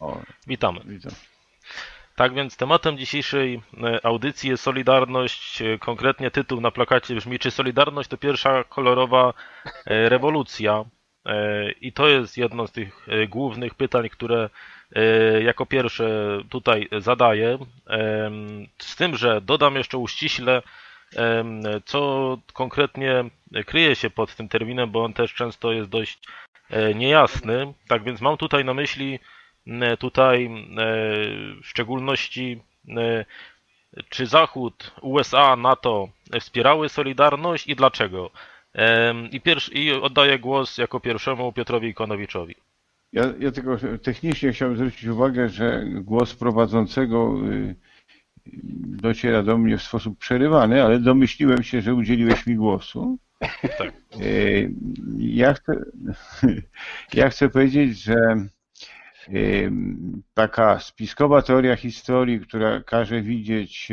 O, Witamy. widzę. Tak więc tematem dzisiejszej e, audycji jest Solidarność. E, Konkretnie tytuł na plakacie brzmi Czy Solidarność to pierwsza kolorowa e, rewolucja? I to jest jedno z tych głównych pytań, które jako pierwsze tutaj zadaję. Z tym, że dodam jeszcze uściśle, co konkretnie kryje się pod tym terminem, bo on też często jest dość niejasny. Tak więc mam tutaj na myśli tutaj e, w szczególności e, czy Zachód, USA, NATO wspierały Solidarność i dlaczego? I, pierwszy, I oddaję głos jako pierwszemu Piotrowi Ikonowiczowi. Ja, ja tylko technicznie chciałbym zwrócić uwagę, że głos prowadzącego y, dociera do mnie w sposób przerywany, ale domyśliłem się, że udzieliłeś mi głosu. Tak. Ja chcę, ja chcę powiedzieć, że taka spiskowa teoria historii, która każe widzieć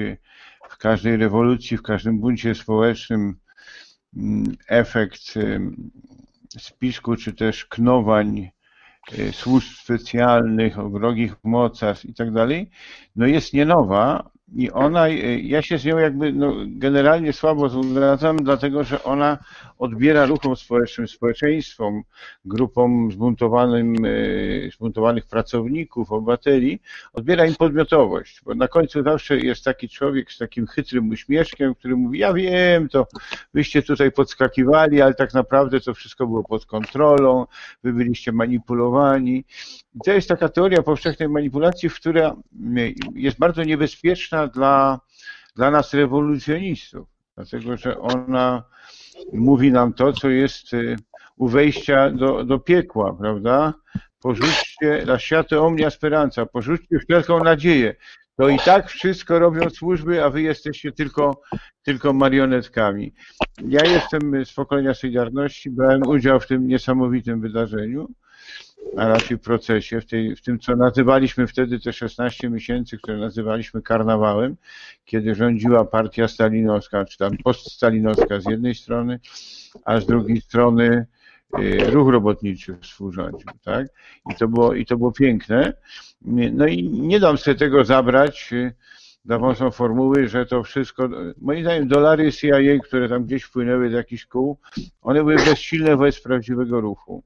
w każdej rewolucji, w każdym buncie społecznym mm, efekt spisku czy też knowań y, służb specjalnych, o wrogich mocarstw i tak dalej, no jest nie nowa i ona, y, ja się z nią jakby no, generalnie słabo zgadzam, dlatego że ona odbiera ruchom społecznym, społeczeństwom, grupom zbuntowanym, y, zbuntowanych pracowników, obywateli, odbiera im podmiotowość, bo na końcu zawsze jest taki człowiek z takim chytrym uśmieszkiem, który mówi, ja wiem, to wyście tutaj podskakiwali, ale tak naprawdę to wszystko było pod kontrolą, wy byliście manipulowani. I to jest taka teoria powszechnej manipulacji, która y, jest bardzo niebezpieczna dla, dla nas rewolucjonistów, dlatego że ona mówi nam to, co jest y, u wejścia do, do piekła, prawda? Porzućcie la światę omnia speranza, porzućcie wszelką nadzieję. To i tak wszystko robią służby, a wy jesteście tylko, tylko marionetkami. Ja jestem z pokolenia Solidarności, brałem udział w tym niesamowitym wydarzeniu, a raczej procesie, w, tej, w tym, co nazywaliśmy wtedy te 16 miesięcy, które nazywaliśmy karnawałem, kiedy rządziła partia stalinowska, czy tam poststalinowska z jednej strony, a z drugiej strony y, ruch robotniczy współrządził, tak? I to było, i to było piękne. No i nie dam sobie tego zabrać pomocą formuły, że to wszystko, moim zdaniem dolary CIA, które tam gdzieś wpłynęły do jakichś kół, one były bezsilne wobec prawdziwego ruchu.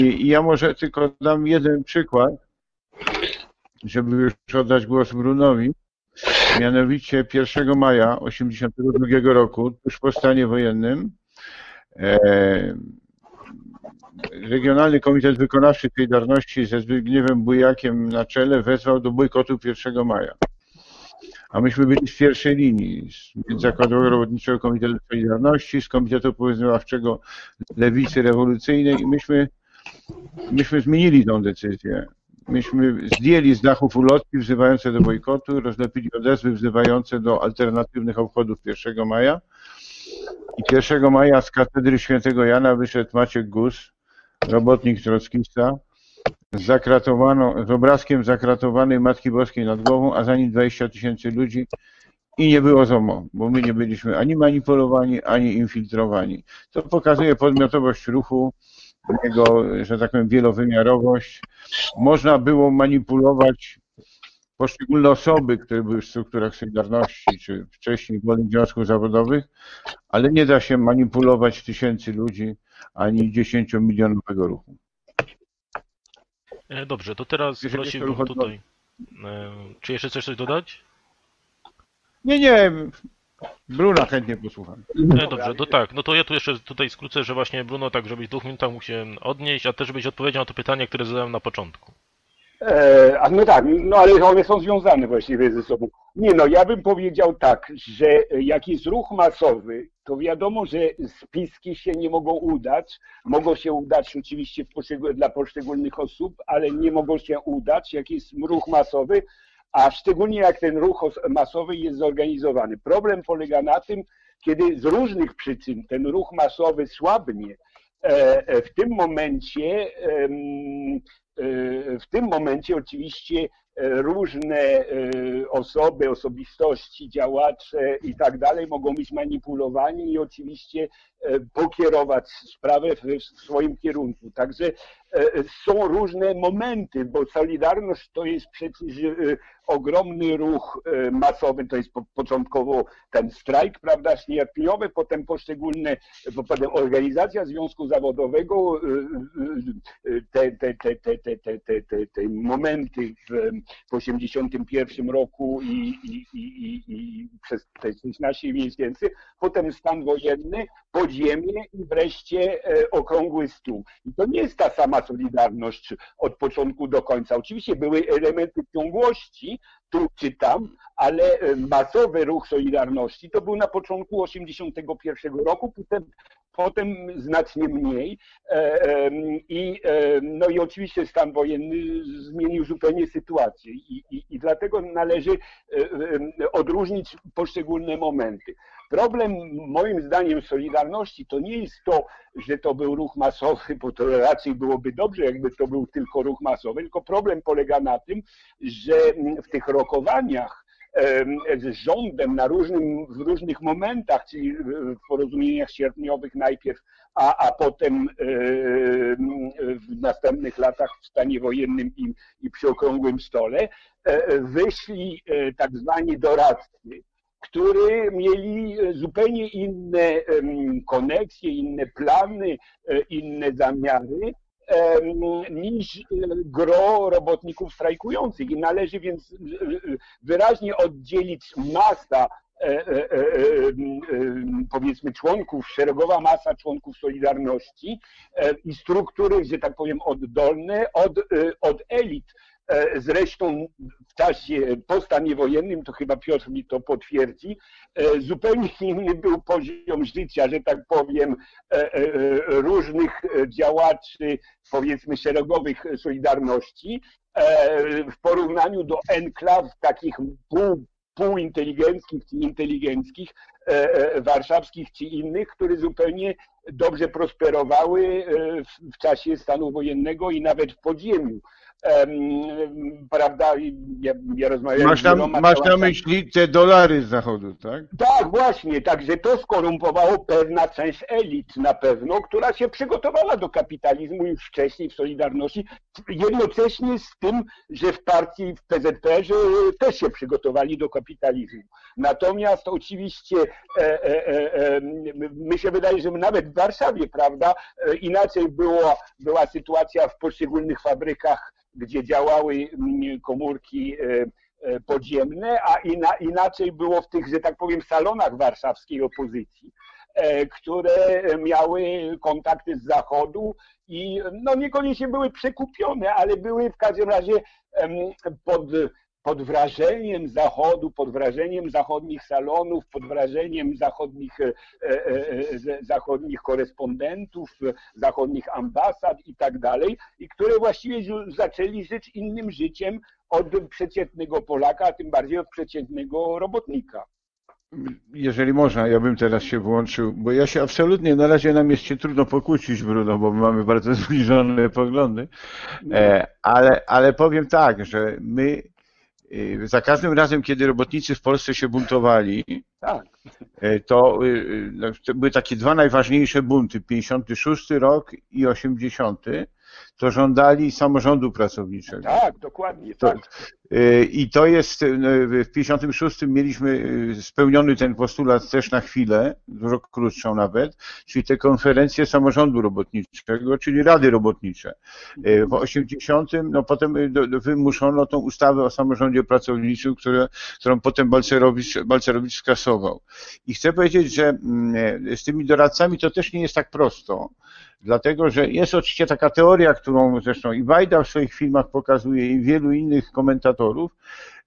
I, I ja może tylko dam jeden przykład, żeby już oddać głos Brunowi. Mianowicie 1 maja 1982 roku, tuż po stanie wojennym, e, Regionalny Komitet Wykonawczy Solidarności ze Zbigniewem Bujakiem na czele wezwał do bojkotu 1 maja. A myśmy byli z pierwszej linii, z Zakładowego Robotniczego Komitetu Solidarności, z Komitetu Powyznawczego Lewicy Rewolucyjnej i myśmy, myśmy zmienili tą decyzję. Myśmy zdjęli z dachów ulotki wzywające do bojkotu, rozlepili odezwy wzywające do alternatywnych obchodów 1 maja. I 1 maja z katedry świętego Jana wyszedł Maciek Gus, robotnik trockista, z, zakratowaną, z obrazkiem zakratowanej Matki Boskiej nad głową, a za nim 20 tysięcy ludzi i nie było ZOMO, bo my nie byliśmy ani manipulowani, ani infiltrowani. To pokazuje podmiotowość ruchu, jego, że tak powiem, wielowymiarowość. Można było manipulować poszczególne osoby, które były w strukturach Solidarności, czy wcześniej w wolnych związków zawodowych, ale nie da się manipulować tysięcy ludzi, ani dziesięciomilionowego ruchu. E, Dobrze, to teraz Jeżeli prosiłbym tutaj. e, Czy jeszcze chcesz coś dodać? Nie, nie, Bruna chętnie posłucham. E, Dobrze, to tak. No to ja tu jeszcze tutaj skrócę, że właśnie Bruno, tak żebyś w dwóch minutach mógł się odnieść, a też żebyś odpowiedział na to pytanie, które zadałem na początku. E, a no tak, no ale one są związane właściwie ze sobą. Nie no, ja bym powiedział tak, że jak jest ruch masowy, to wiadomo, że spiski się nie mogą udać. Mogą się udać oczywiście dla poszczególnych osób, ale nie mogą się udać, jak jest ruch masowy, a szczególnie jak ten ruch masowy jest zorganizowany. Problem polega na tym, kiedy z różnych przyczyn ten ruch masowy słabnie, e, e, w tym momencie w tym momencie oczywiście różne osoby, osobistości, działacze i tak dalej mogą być manipulowani i oczywiście pokierować sprawę w swoim kierunku. Także są różne momenty, bo Solidarność to jest przecież ogromny ruch masowy, to jest początkowo ten strajk, prawda, śmierteliowy, potem poszczególne, potem organizacja związku zawodowego, te, te, te, te, te, te, te, te, te momenty w, w 81 roku i, i, i, i przez te 16 miesięcy, potem stan wojenny, podziemie i wreszcie okrągły stół. I to nie jest ta sama Solidarność od początku do końca. Oczywiście były elementy ciągłości, tu czy tam, ale masowy ruch Solidarności to był na początku 81 roku, potem, potem znacznie mniej. I, no i oczywiście stan wojenny zmienił zupełnie sytuację i, i, i dlatego należy odróżnić poszczególne momenty. Problem moim zdaniem Solidarności to nie jest to, że to był ruch masowy, bo to raczej byłoby dobrze, jakby to był tylko ruch masowy, tylko problem polega na tym, że w tych rokowaniach z rządem na różnym, w różnych momentach, czyli w porozumieniach sierpniowych najpierw, a, a potem w następnych latach w stanie wojennym i, i przy okrągłym stole, wyszli tak zwani doradcy które mieli zupełnie inne koneksje, inne plany, inne zamiary niż gro robotników strajkujących. I należy więc wyraźnie oddzielić masa powiedzmy członków, szeregowa masa członków Solidarności i struktury, że tak powiem, oddolne od, od elit E, zresztą w czasie po stanie wojennym, to chyba Piotr mi to potwierdzi, e, zupełnie inny był poziom życia, że tak powiem, e, różnych działaczy, powiedzmy szeregowych Solidarności. W porównaniu do enklaw takich pół półinteligenckich czy inteligenckich, warszawskich czy innych, które zupełnie dobrze prosperowały w czasie stanu wojennego i nawet w podziemiu prawda, ja, ja rozmawiałem masz, tam, masz na myśli te dolary z zachodu, tak? Tak, właśnie, także to skorumpowało pewna część elit na pewno, która się przygotowała do kapitalizmu już wcześniej w Solidarności, jednocześnie z tym, że w partii, w PZPR-ze też się przygotowali do kapitalizmu. Natomiast oczywiście e, e, e, e my się wydaje, że nawet w Warszawie, prawda, e, inaczej było, była sytuacja w poszczególnych fabrykach gdzie działały mm, komórki e, e, podziemne, a inaczej było w tych, że tak powiem, salonach warszawskiej opozycji, e, które miały kontakty z zachodu i no niekoniecznie były przekupione, ale były w każdym razie pod pod wrażeniem Zachodu, pod wrażeniem zachodnich salonów, pod wrażeniem zachodnich, e, e, e, zachodnich korespondentów, zachodnich ambasad i tak dalej, i które właściwie zaczęli żyć innym życiem od przeciętnego Polaka, a tym bardziej od przeciętnego robotnika. Jeżeli można, ja bym teraz się włączył, bo ja się absolutnie, na razie nam jest się trudno pokłócić, Bruno, bo mamy bardzo zbliżone poglądy, ale, ale powiem tak, że my za każdym razem, kiedy robotnicy w Polsce się buntowali, tak. Y, to, y, no, to były takie dwa najważniejsze bunty, 56 rok i 80 to żądali samorządu pracowniczego. Tak, dokładnie. Tak. Y, I to jest, y, w 56 mieliśmy y, spełniony ten postulat też na chwilę, dużo krótszą nawet, czyli te konferencje samorządu robotniczego, czyli rady robotnicze. W 80 no potem wymuszono tą ustawę o samorządzie pracowniczym, które, którą potem Balcerowicz, Balcerowicz skasował. I chcę powiedzieć, że mm, z tymi doradcami to też nie jest tak prosto, dlatego że jest oczywiście taka teoria, którą zresztą i Wajda w swoich filmach pokazuje i wielu innych komentatorów,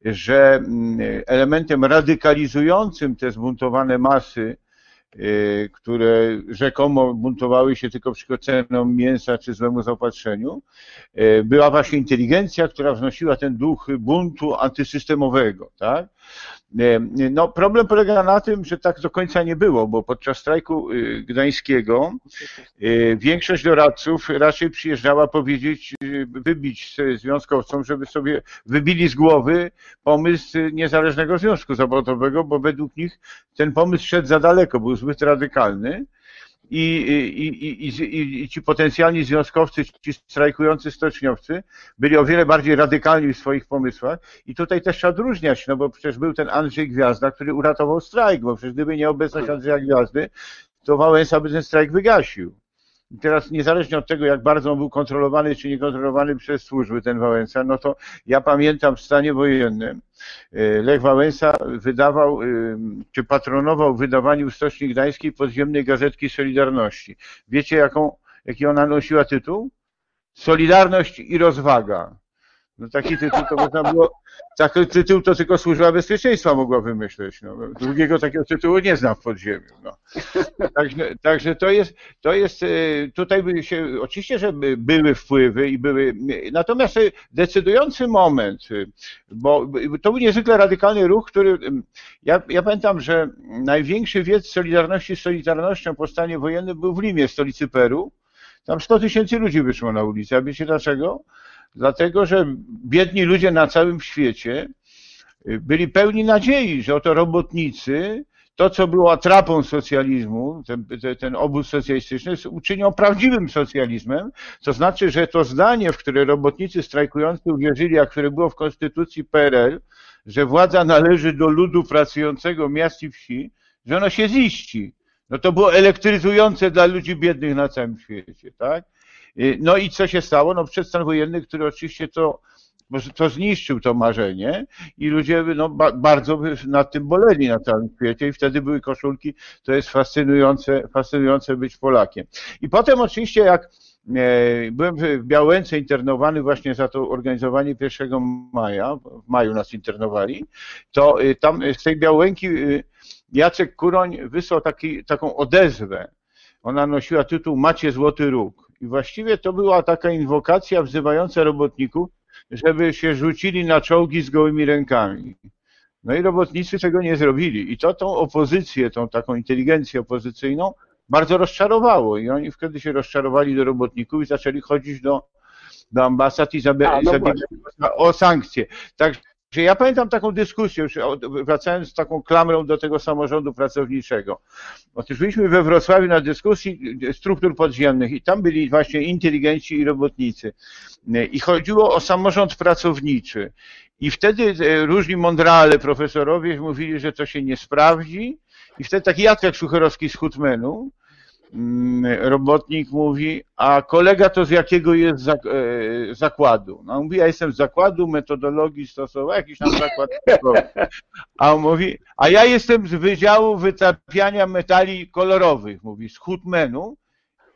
że mm, elementem radykalizującym te zbuntowane masy, y, które rzekomo buntowały się tylko przeciwko cenom mięsa czy złemu zaopatrzeniu, y, była właśnie inteligencja, która wznosiła ten duch buntu antysystemowego, tak? E, no, problem polega na tym, że tak do końca nie było, bo podczas strajku y, gdańskiego y, większość doradców raczej przyjeżdżała powiedzieć, y, wybić związkowcom, żeby sobie wybili z głowy pomysł niezależnego związku zawodowego, bo według nich ten pomysł szedł za daleko, był zbyt radykalny i, i, i, i, ci potencjalni związkowcy, ci strajkujący stoczniowcy byli o wiele bardziej radykalni w swoich pomysłach i tutaj też trzeba odróżniać, no bo przecież był ten Andrzej Gwiazda, który uratował strajk, bo przecież gdyby nie obecność Andrzeja Gwiazdy, to Wałęsa by ten strajk wygasił. Teraz niezależnie od tego, jak bardzo on był kontrolowany czy niekontrolowany przez służby, ten Wałęsa, no to ja pamiętam w stanie wojennym, e, Lech Wałęsa wydawał, e, czy patronował w wydawaniu Stoczni Gdańskiej podziemnej gazetki Solidarności. Wiecie, jaką, jaki ona nosiła tytuł? Solidarność i rozwaga. No taki tytuł to można było, taki tytuł to tylko służba bezpieczeństwa mogła wymyśleć. No. Drugiego takiego tytułu nie znam w podziemiu. No. Także, także to jest, to jest, e, tutaj by się, oczywiście, że były wpływy i były, natomiast decydujący moment, bo to był niezwykle radykalny ruch, który, ja, ja pamiętam, że największy wiec Solidarności z Solidarnością po stanie wojennym był w Limie, stolicy Peru. Tam 100 tysięcy ludzi wyszło na ulicę. A wiecie dlaczego? Dlatego, że biedni ludzie na całym świecie y, byli pełni nadziei, że oto robotnicy, to co było atrapą socjalizmu, ten, ten obóz socjalistyczny, uczynią prawdziwym socjalizmem, to znaczy, że to zdanie, w które robotnicy strajkujący uwierzyli, a które było w konstytucji PRL, że władza należy do ludu pracującego miast i wsi, że ono się ziści. No to było elektryzujące dla ludzi biednych na całym świecie, tak? Y, no i co się stało? No przedstan wojenny, który oczywiście to, to zniszczył to marzenie i ludzie no, ba, bardzo nad tym boleli na całym świecie i wtedy były koszulki, to jest fascynujące, fascynujące być Polakiem. I potem oczywiście jak e, Byłem w Białęce internowany właśnie za to organizowanie 1 maja, w maju nas internowali, to y, tam z tej Białęki y, Jacek Kuroń wysłał taki, taką odezwę. Ona nosiła tytuł Macie Złoty Róg. I właściwie to była taka inwokacja wzywająca robotników, żeby się rzucili na czołgi z gołymi rękami. No i robotnicy tego nie zrobili. I to tą opozycję, tą taką inteligencję opozycyjną bardzo rozczarowało. I oni wtedy się rozczarowali do robotników i zaczęli chodzić do, do ambasad i zabiegać no o sankcje. Tak, że ja pamiętam taką dyskusję, już wracając z taką klamrą do tego samorządu pracowniczego. Otóż byliśmy we Wrocławiu na dyskusji struktur podziemnych i tam byli właśnie inteligenci i robotnicy. I chodziło o samorząd pracowniczy. I wtedy e, różni mądrale profesorowie mówili, że to się nie sprawdzi. I wtedy taki Jacek Szucherowski z Hutmenu robotnik mówi, a kolega to z jakiego jest e, zakładu? No on mówi, ja jestem z zakładu metodologii stosowanej, jakiś tam zakład A on mówi, a ja jestem z Wydziału Wytapiania Metali Kolorowych, mówi, z Hutmenu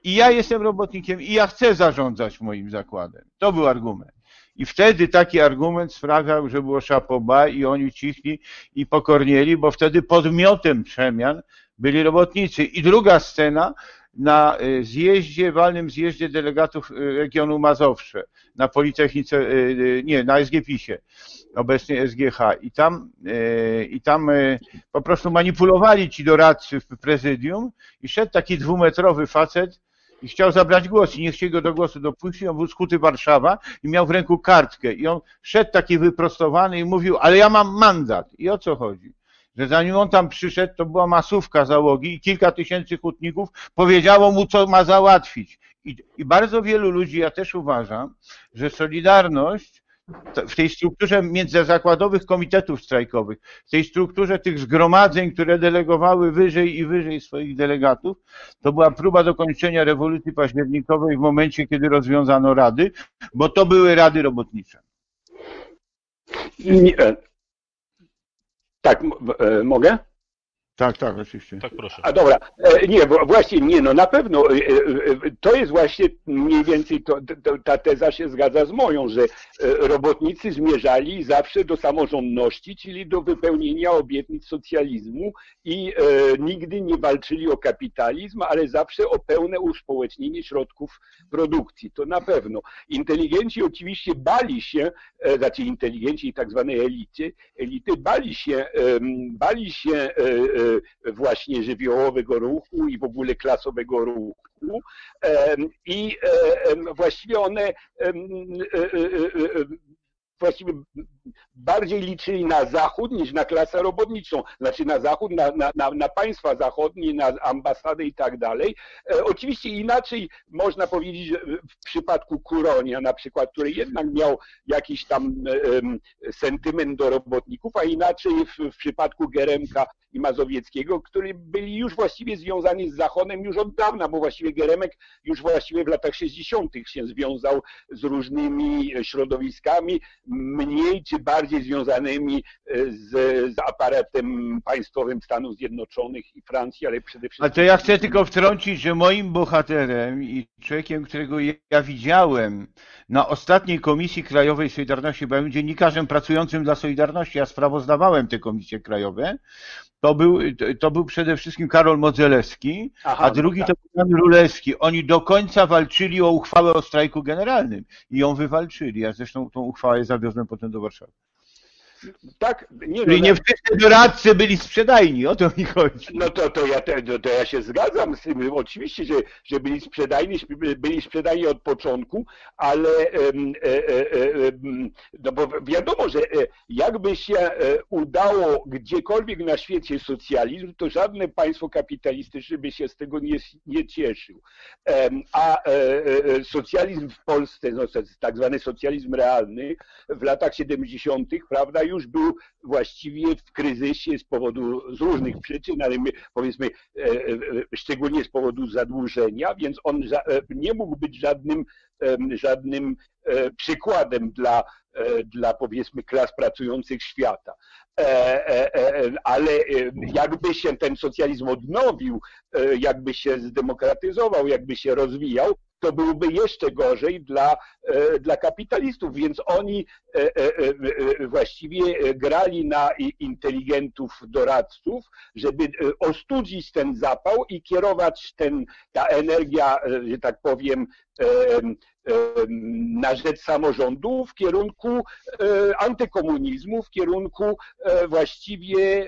i ja jestem robotnikiem i ja chcę zarządzać moim zakładem. To był argument. I wtedy taki argument sprawiał, że było szapoba i oni cichli i pokornieli, bo wtedy podmiotem przemian byli robotnicy. I druga scena, na y, zjeździe, walnym zjeździe delegatów y, regionu Mazowsze, na Politechnice, y, nie, na SGPiSie, obecnie SGH. I tam, i tam po prostu manipulowali ci doradcy w prezydium i szedł taki dwumetrowy facet i chciał zabrać głos i nie chcieli go do głosu dopuścić. On był skuty Warszawa i miał w ręku kartkę i on szedł taki wyprostowany i mówił, ale ja mam mandat. I o co chodzi? Że zanim on tam przyszedł, to była masówka załogi i kilka tysięcy hutników powiedziało mu, co ma załatwić. I, I, bardzo wielu ludzi, ja też uważam, że Solidarność w tej strukturze międzyzakładowych komitetów strajkowych, w tej strukturze tych zgromadzeń, które delegowały wyżej i wyżej swoich delegatów, to była próba dokończenia rewolucji październikowej w momencie, kiedy rozwiązano rady, bo to były rady robotnicze. Nie, tak, e, mogę? Tak, tak, oczywiście. Tak, proszę. A dobra, e, nie, bo właśnie nie, no na pewno e, e, to jest właśnie mniej więcej, to, to, ta teza się zgadza z moją, że robotnicy zmierzali zawsze do samorządności, czyli do wypełnienia obietnic socjalizmu i e, nigdy nie walczyli o kapitalizm, ale zawsze o pełne uspołecznienie środków produkcji, to na pewno. Inteligenci oczywiście bali się, e, znaczy inteligenci i tak zwane elity, elity bali się, e, bali się e, właśnie żywiołowego ruchu i w ogóle klasowego ruchu. I właściwie one właściwie bardziej liczyli na Zachód niż na klasę robotniczą, znaczy na Zachód, na, na, na, na państwa zachodnie, na ambasady i tak dalej. E, oczywiście inaczej można powiedzieć że w przypadku Kuronia na przykład, który jednak miał jakiś tam e, sentyment do robotników, a inaczej w, w przypadku Geremka i Mazowieckiego, którzy byli już właściwie związani z Zachodem już od dawna, bo właściwie Geremek już właściwie w latach 60. się związał z różnymi środowiskami, mniej czy bardziej związanymi e, z, z aparatem państwowym Stanów Zjednoczonych i Francji, ale przede wszystkim... A to ja chcę tylko wtrącić, że moim bohaterem i człowiekiem, którego ja widziałem na ostatniej Komisji Krajowej Solidarności, byłem dziennikarzem pracującym dla Solidarności, ja sprawozdawałem te komisje krajowe, to był, to był przede wszystkim Karol Modzelewski, Aha, a no drugi tak. to był Jan Rulewski. Oni do końca walczyli o uchwałę o strajku generalnym i ją wywalczyli. Ja zresztą tą uchwałę zawiozłem potem do Warszawy. Tak, nie, Czyli no, nie wszyscy doradcy byli sprzedajni, o to mi chodzi. No to, to, ja, to, to ja się zgadzam z tym, oczywiście, że, że byli sprzedajni, byli sprzedajni od początku, ale e, e, e, no bo wiadomo, że jakby się udało gdziekolwiek na świecie socjalizm, to żadne państwo kapitalistyczne by się z tego nie, nie cieszył. A socjalizm w Polsce, no, tak zwany socjalizm realny w latach 70., prawda, już już był właściwie w kryzysie z powodu, z różnych przyczyn, ale my powiedzmy e, e, szczególnie z powodu zadłużenia, więc on nie mógł być żadnym, żadnym e, przykładem dla, dla powiedzmy klas pracujących świata. Ale jakby się ten socjalizm odnowił, jakby się zdemokratyzował, jakby się rozwijał, to byłby jeszcze gorzej dla, e, dla kapitalistów, więc oni e, e, właściwie grali na inteligentów doradców, żeby ostudzić ten zapał i kierować ten, ta energia, że tak powiem, na rzecz samorządu w kierunku antykomunizmu, w kierunku właściwie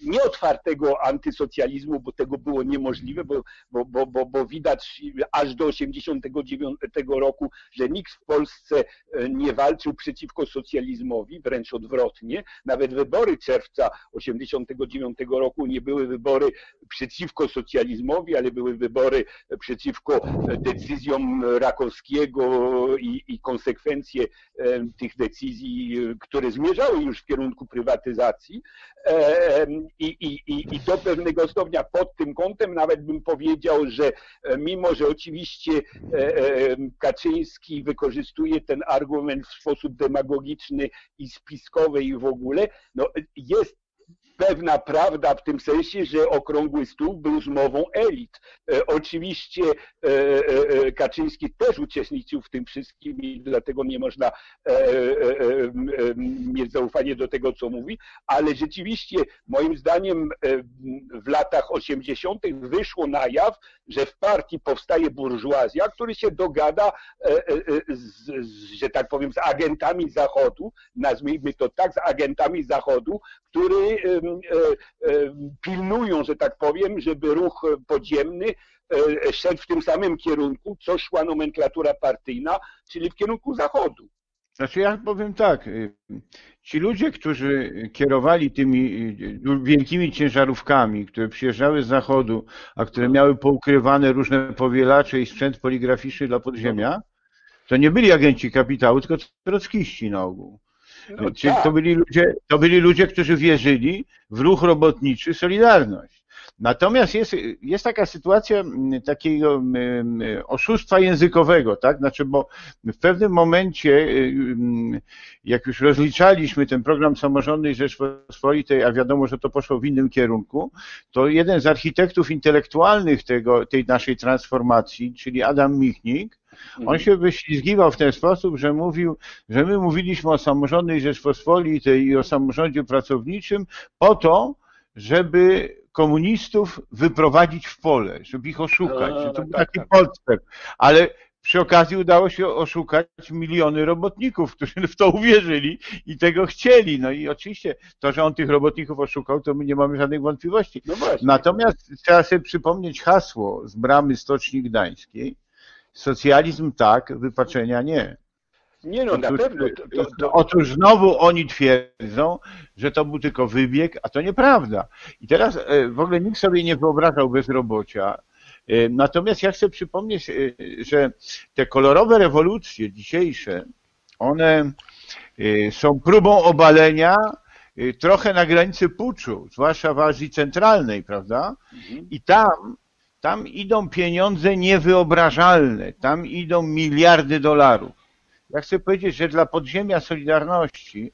nieotwartego antysocjalizmu, bo tego było niemożliwe, bo, bo, bo, bo, widać aż do 1989 roku, że nikt w Polsce e, nie walczył przeciwko socjalizmowi, wręcz odwrotnie. Nawet wybory czerwca 1989 roku nie były wybory przeciwko socjalizmowi, ale były wybory przeciwko decyzjom Rakowskiego i, i konsekwencje e, tych decyzji, które zmierzały już w kierunku prywatyzacji. E, I, i, I do pewnego stopnia pod tym kątem nawet bym powiedział, że e, mimo, że oczywiście e, Kaczyński wykorzystuje ten argument w sposób demagogiczny i spiskowy i w ogóle, no jest pewna prawda w tym sensie, że okrągły stół był zmową elit. E, oczywiście e, e, Kaczyński też uczestniczył w tym wszystkim i dlatego nie można mieć zaufanie do tego, co mówi, ale rzeczywiście moim zdaniem w latach 80. wyszło na jaw, że w partii powstaje burżuazja, który się dogada, z, że tak powiem, z agentami Zachodu, nazwijmy to tak, z agentami Zachodu, który pilnują, że tak powiem, żeby ruch podziemny e, szedł w tym samym kierunku, co szła nomenklatura partyjna, czyli w kierunku Zachodu. Znaczy ja powiem tak, y, ci ludzie, którzy kierowali tymi y, wielkimi ciężarówkami, które przyjeżdżały z zachodu, a które miały poukrywane różne powielacze i sprzęt poligraficzny dla podziemia, to nie byli agenci kapitału, tylko trockiści na ogół. No, Czyli tak. to, byli ludzie, to byli ludzie, którzy wierzyli w ruch robotniczy Solidarność. Natomiast jest, jest taka sytuacja takiego oszustwa językowego, tak? Znaczy, bo w pewnym momencie, jak już rozliczaliśmy ten program samorządnej Rzeczpospolitej, a wiadomo, że to poszło w innym kierunku, to jeden z architektów intelektualnych tego, tej naszej transformacji, czyli Adam Michnik, on mhm. się wyślizgiwał w ten sposób, że mówił, że my mówiliśmy o samorządnej Rzeczpospolitej i o samorządzie pracowniczym po to, żeby komunistów wyprowadzić w pole, żeby ich oszukać. No, to był tak, taki tak. podstęp. Ale przy okazji udało się oszukać miliony robotników, którzy w to uwierzyli i tego chcieli. No i oczywiście to, że on tych robotników oszukał, to my nie mamy żadnych wątpliwości. No Natomiast trzeba sobie przypomnieć hasło z bramy Stoczni Gdańskiej. Socjalizm tak, wypaczenia nie. Nie no, na pewno. To, to, to... Otóż znowu oni twierdzą, że to był tylko wybieg, a to nieprawda. I teraz e, w ogóle nikt sobie nie wyobrażał bezrobocia. E, natomiast ja chcę przypomnieć, e, że te kolorowe rewolucje dzisiejsze, one są próbą obalenia trochę na granicy puczu, zwłaszcza w Azji Centralnej, prawda? Mhm. I tam, tam idą pieniądze niewyobrażalne, tam idą miliardy dolarów. Ja chcę powiedzieć, że dla podziemia Solidarności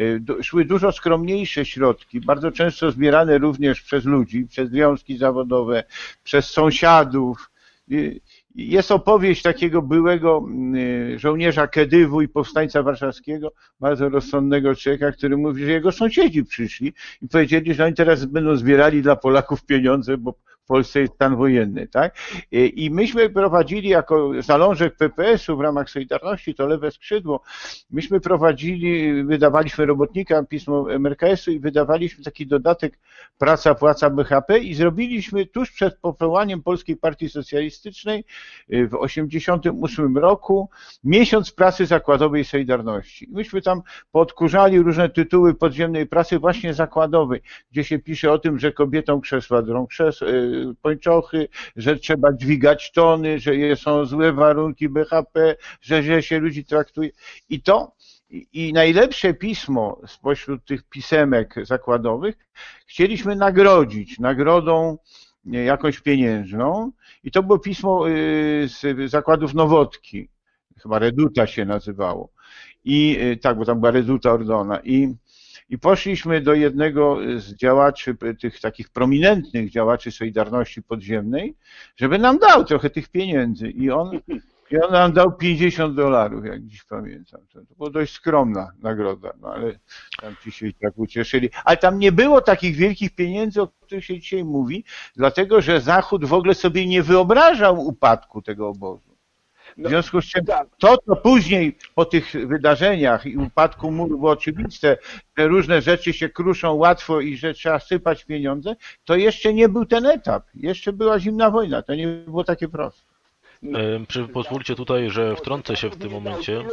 y, szły dużo skromniejsze środki, bardzo często zbierane również przez ludzi, przez związki zawodowe, przez sąsiadów. Y, jest opowieść takiego byłego y, żołnierza Kedywu i powstańca warszawskiego, bardzo rozsądnego człowieka, który mówi, że jego sąsiedzi przyszli i powiedzieli, że oni teraz będą zbierali dla Polaków pieniądze, bo w Polsce jest stan wojenny, tak? I myśmy prowadzili jako zalążek PPS-u w ramach Solidarności, to lewe skrzydło, myśmy prowadzili, wydawaliśmy robotnika pismo MRKS-u i wydawaliśmy taki dodatek Praca, Płaca BHP i zrobiliśmy tuż przed powołaniem Polskiej Partii Socjalistycznej y, w 1988 roku miesiąc pracy zakładowej Solidarności. Myśmy tam podkurzali różne tytuły podziemnej pracy właśnie zakładowej, gdzie się pisze o tym, że kobietom krzesła drą krzesła, y, pończochy, że trzeba dźwigać tony, że są złe warunki BHP, że źle się ludzi traktuje. I to, i najlepsze pismo spośród tych pisemek zakładowych chcieliśmy nagrodzić nagrodą jakąś pieniężną i to było pismo y, z zakładów Nowotki, chyba Reduta się nazywało. I y, tak, bo tam była Reduta Ordona. I i poszliśmy do jednego z działaczy, tych takich prominentnych działaczy Solidarności Podziemnej, żeby nam dał trochę tych pieniędzy. I on, i on nam dał 50 dolarów, jak dziś pamiętam. To, była dość skromna nagroda, no ale tam ci się tak ucieszyli. Ale tam nie było takich wielkich pieniędzy, o których się dzisiaj mówi, dlatego że Zachód w ogóle sobie nie wyobrażał upadku tego obozu. W no, związku z czym tak. to, co później po tych wydarzeniach i upadku muru było oczywiste, że różne rzeczy się kruszą łatwo i że trzeba sypać pieniądze, to jeszcze nie był ten etap. Jeszcze była zimna wojna. To nie było takie proste. No, pozwólcie tutaj, że wtrącę się w tym momencie.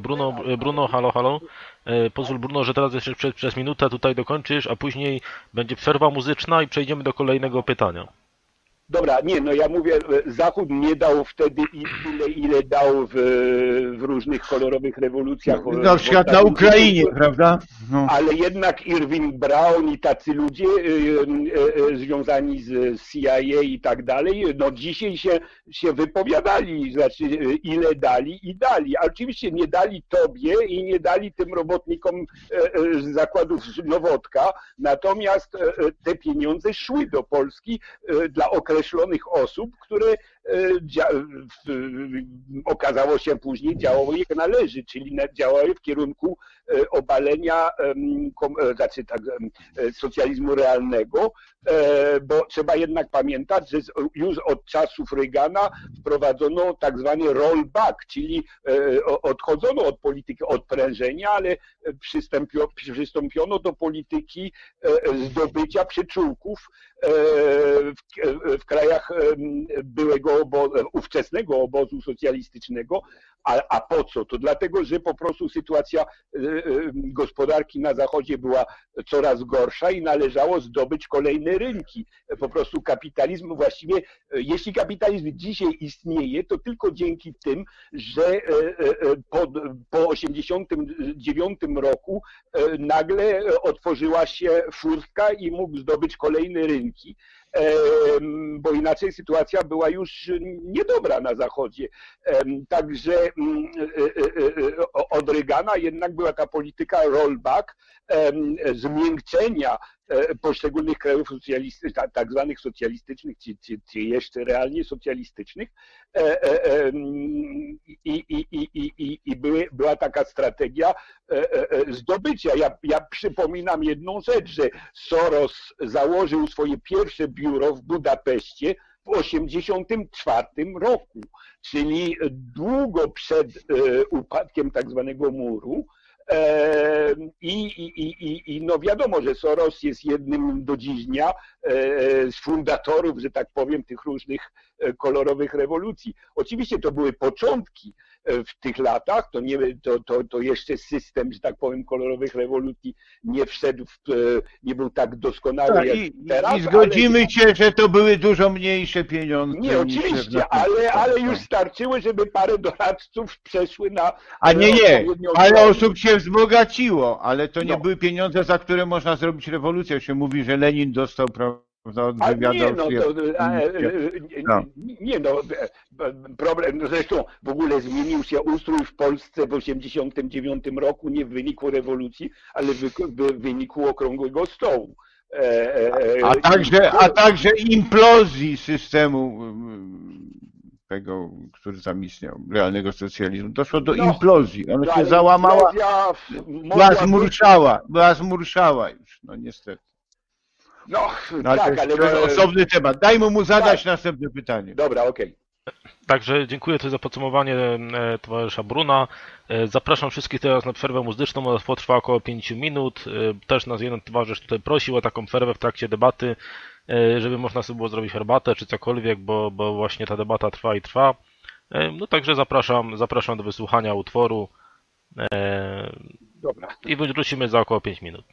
Bruno, Bruno, halo, halo. E, pozwól Bruno, że teraz jeszcze przez, przez minutę tutaj dokończysz, a później będzie przerwa muzyczna i przejdziemy do kolejnego pytania. Dobra, nie, no ja mówię, e, Zachód nie dał wtedy tyle, ile dał w, w różnych kolorowych rewolucjach. No, na przykład na Ukrainie, prawda? No. Ale jednak Irving Brown i tacy ludzie y, y, y, związani z CIA i tak dalej, no dzisiaj się, się wypowiadali, znaczy ile dali i dali. A oczywiście nie dali tobie i nie dali tym robotnikom z zakładów Nowodka, natomiast te pieniądze szły do Polski dla okresu określonych osób, które okazało się później działały jak należy, czyli działały w kierunku e, obalenia e, znaczy tak, socjalizmu realnego, bo trzeba jednak pamiętać, że już od czasów Reagana wprowadzono tak zwany rollback, czyli odchodzono od polityki odprężenia, ale przystąpiono do polityki zdobycia przyczółków w krajach byłego obo, ówczesnego obozu socjalistycznego, a, a po co? To dlatego, że po prostu sytuacja gospodarki na Zachodzie była coraz gorsza i należało zdobyć kolejne rynki. Po prostu kapitalizm właściwie, jeśli kapitalizm dzisiaj istnieje, to tylko dzięki tym, że po, po 89 roku nagle otworzyła się furtka i mógł zdobyć kolejne rynki bo inaczej sytuacja była już niedobra na Zachodzie. Także mm, e, e, e, od Reagana jednak była ta polityka rollback, zmiękczenia poszczególnych krajów socjalistycznych, tak zwanych socjalistycznych, czy, czy, czy jeszcze realnie socjalistycznych i, i, i, i, i były, była taka strategia zdobycia. Ja, ja przypominam jedną rzecz, że Soros założył swoje pierwsze biuro w Budapeszcie w 1984 roku, czyli długo przed upadkiem tak zwanego muru. I, i, i, I no wiadomo, że Soros jest jednym do dziś dnia z fundatorów, że tak powiem, tych różnych kolorowych rewolucji. Oczywiście to były początki, w tych latach, to, nie, to, to, to jeszcze system, że tak powiem, kolorowych rewolucji nie wszedł, w, nie był tak doskonały tak, jak i, teraz. I zgodzimy ale... się, że to były dużo mniejsze pieniądze. Nie, oczywiście, ale, ale już starczyły, żeby parę doradców przeszły na... A nie, nie, ale osób się wzbogaciło, ale to nie no. były pieniądze, za które można zrobić rewolucję. Się mówi, że Lenin dostał a nie, no, to, a, e, no. nie no, problem, no zresztą w ogóle zmienił się ustrój w Polsce w 89 roku, nie w wyniku rewolucji, ale w wyniku okrągłego stołu. E, e, a, także, a także implozji systemu tego, który tam istniał, realnego socjalizmu. Doszło do no, implozji. Ona się załamała, była zmurszała, była zmurszała już, no niestety. No, no tak, ale... To jest osobny temat. Daj mu mu zadać tak. następne pytanie. Dobra, okej. Okay. Także dziękuję tutaj za podsumowanie e, towarzysza Bruna. E, zapraszam wszystkich teraz na przerwę muzyczną, ona potrwa około 5 minut. E, też nas jeden towarzysz tutaj prosił o taką przerwę w trakcie debaty, żeby można sobie było zrobić herbatę czy cokolwiek, bo, bo właśnie ta debata trwa i trwa. No także zapraszam, zapraszam do wysłuchania utworu. Dobra. I wrócimy za około 5 minut.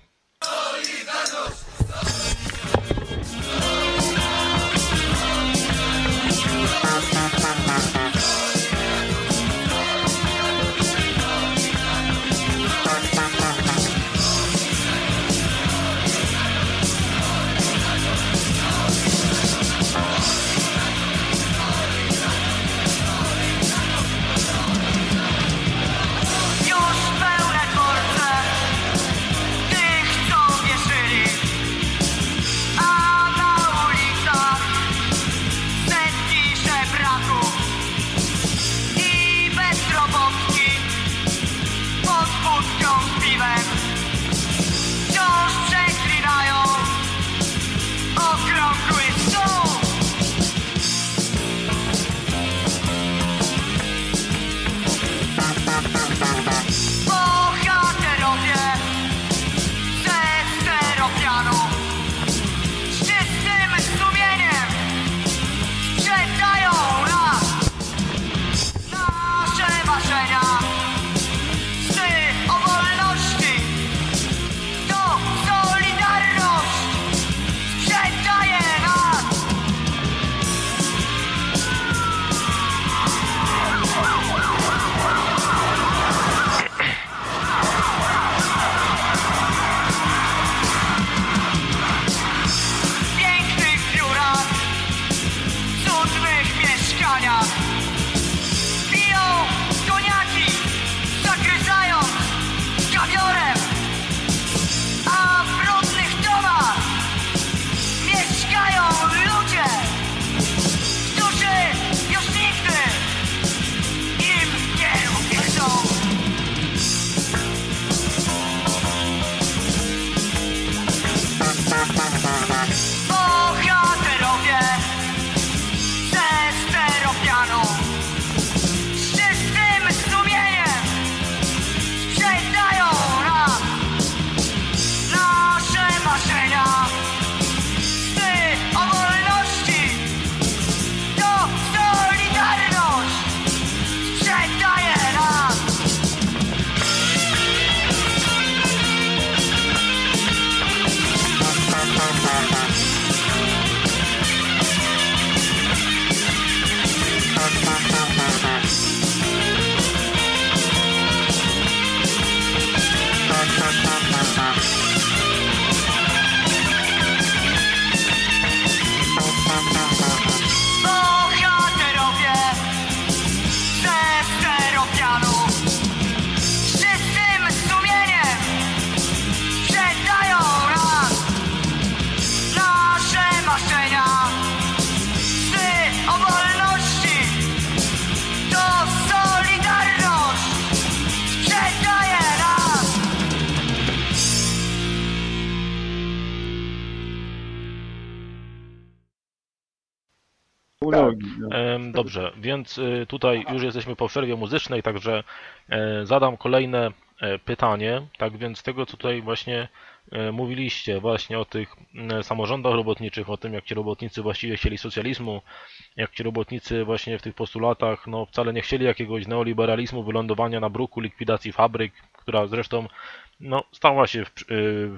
Nogi. No. Dobrze, więc y, tutaj już jesteśmy po przerwie muzycznej, także e, zadam kolejne e, pytanie. Tak więc tego, co tutaj właśnie e, mówiliście, właśnie o tych samorządach robotniczych, o tym, jak ci robotnicy właściwie chcieli socjalizmu, jak ci robotnicy właśnie w tych postulatach, no wcale nie chcieli jakiegoś neoliberalizmu, wylądowania na bruku, likwidacji fabryk, która zresztą no, stała się w,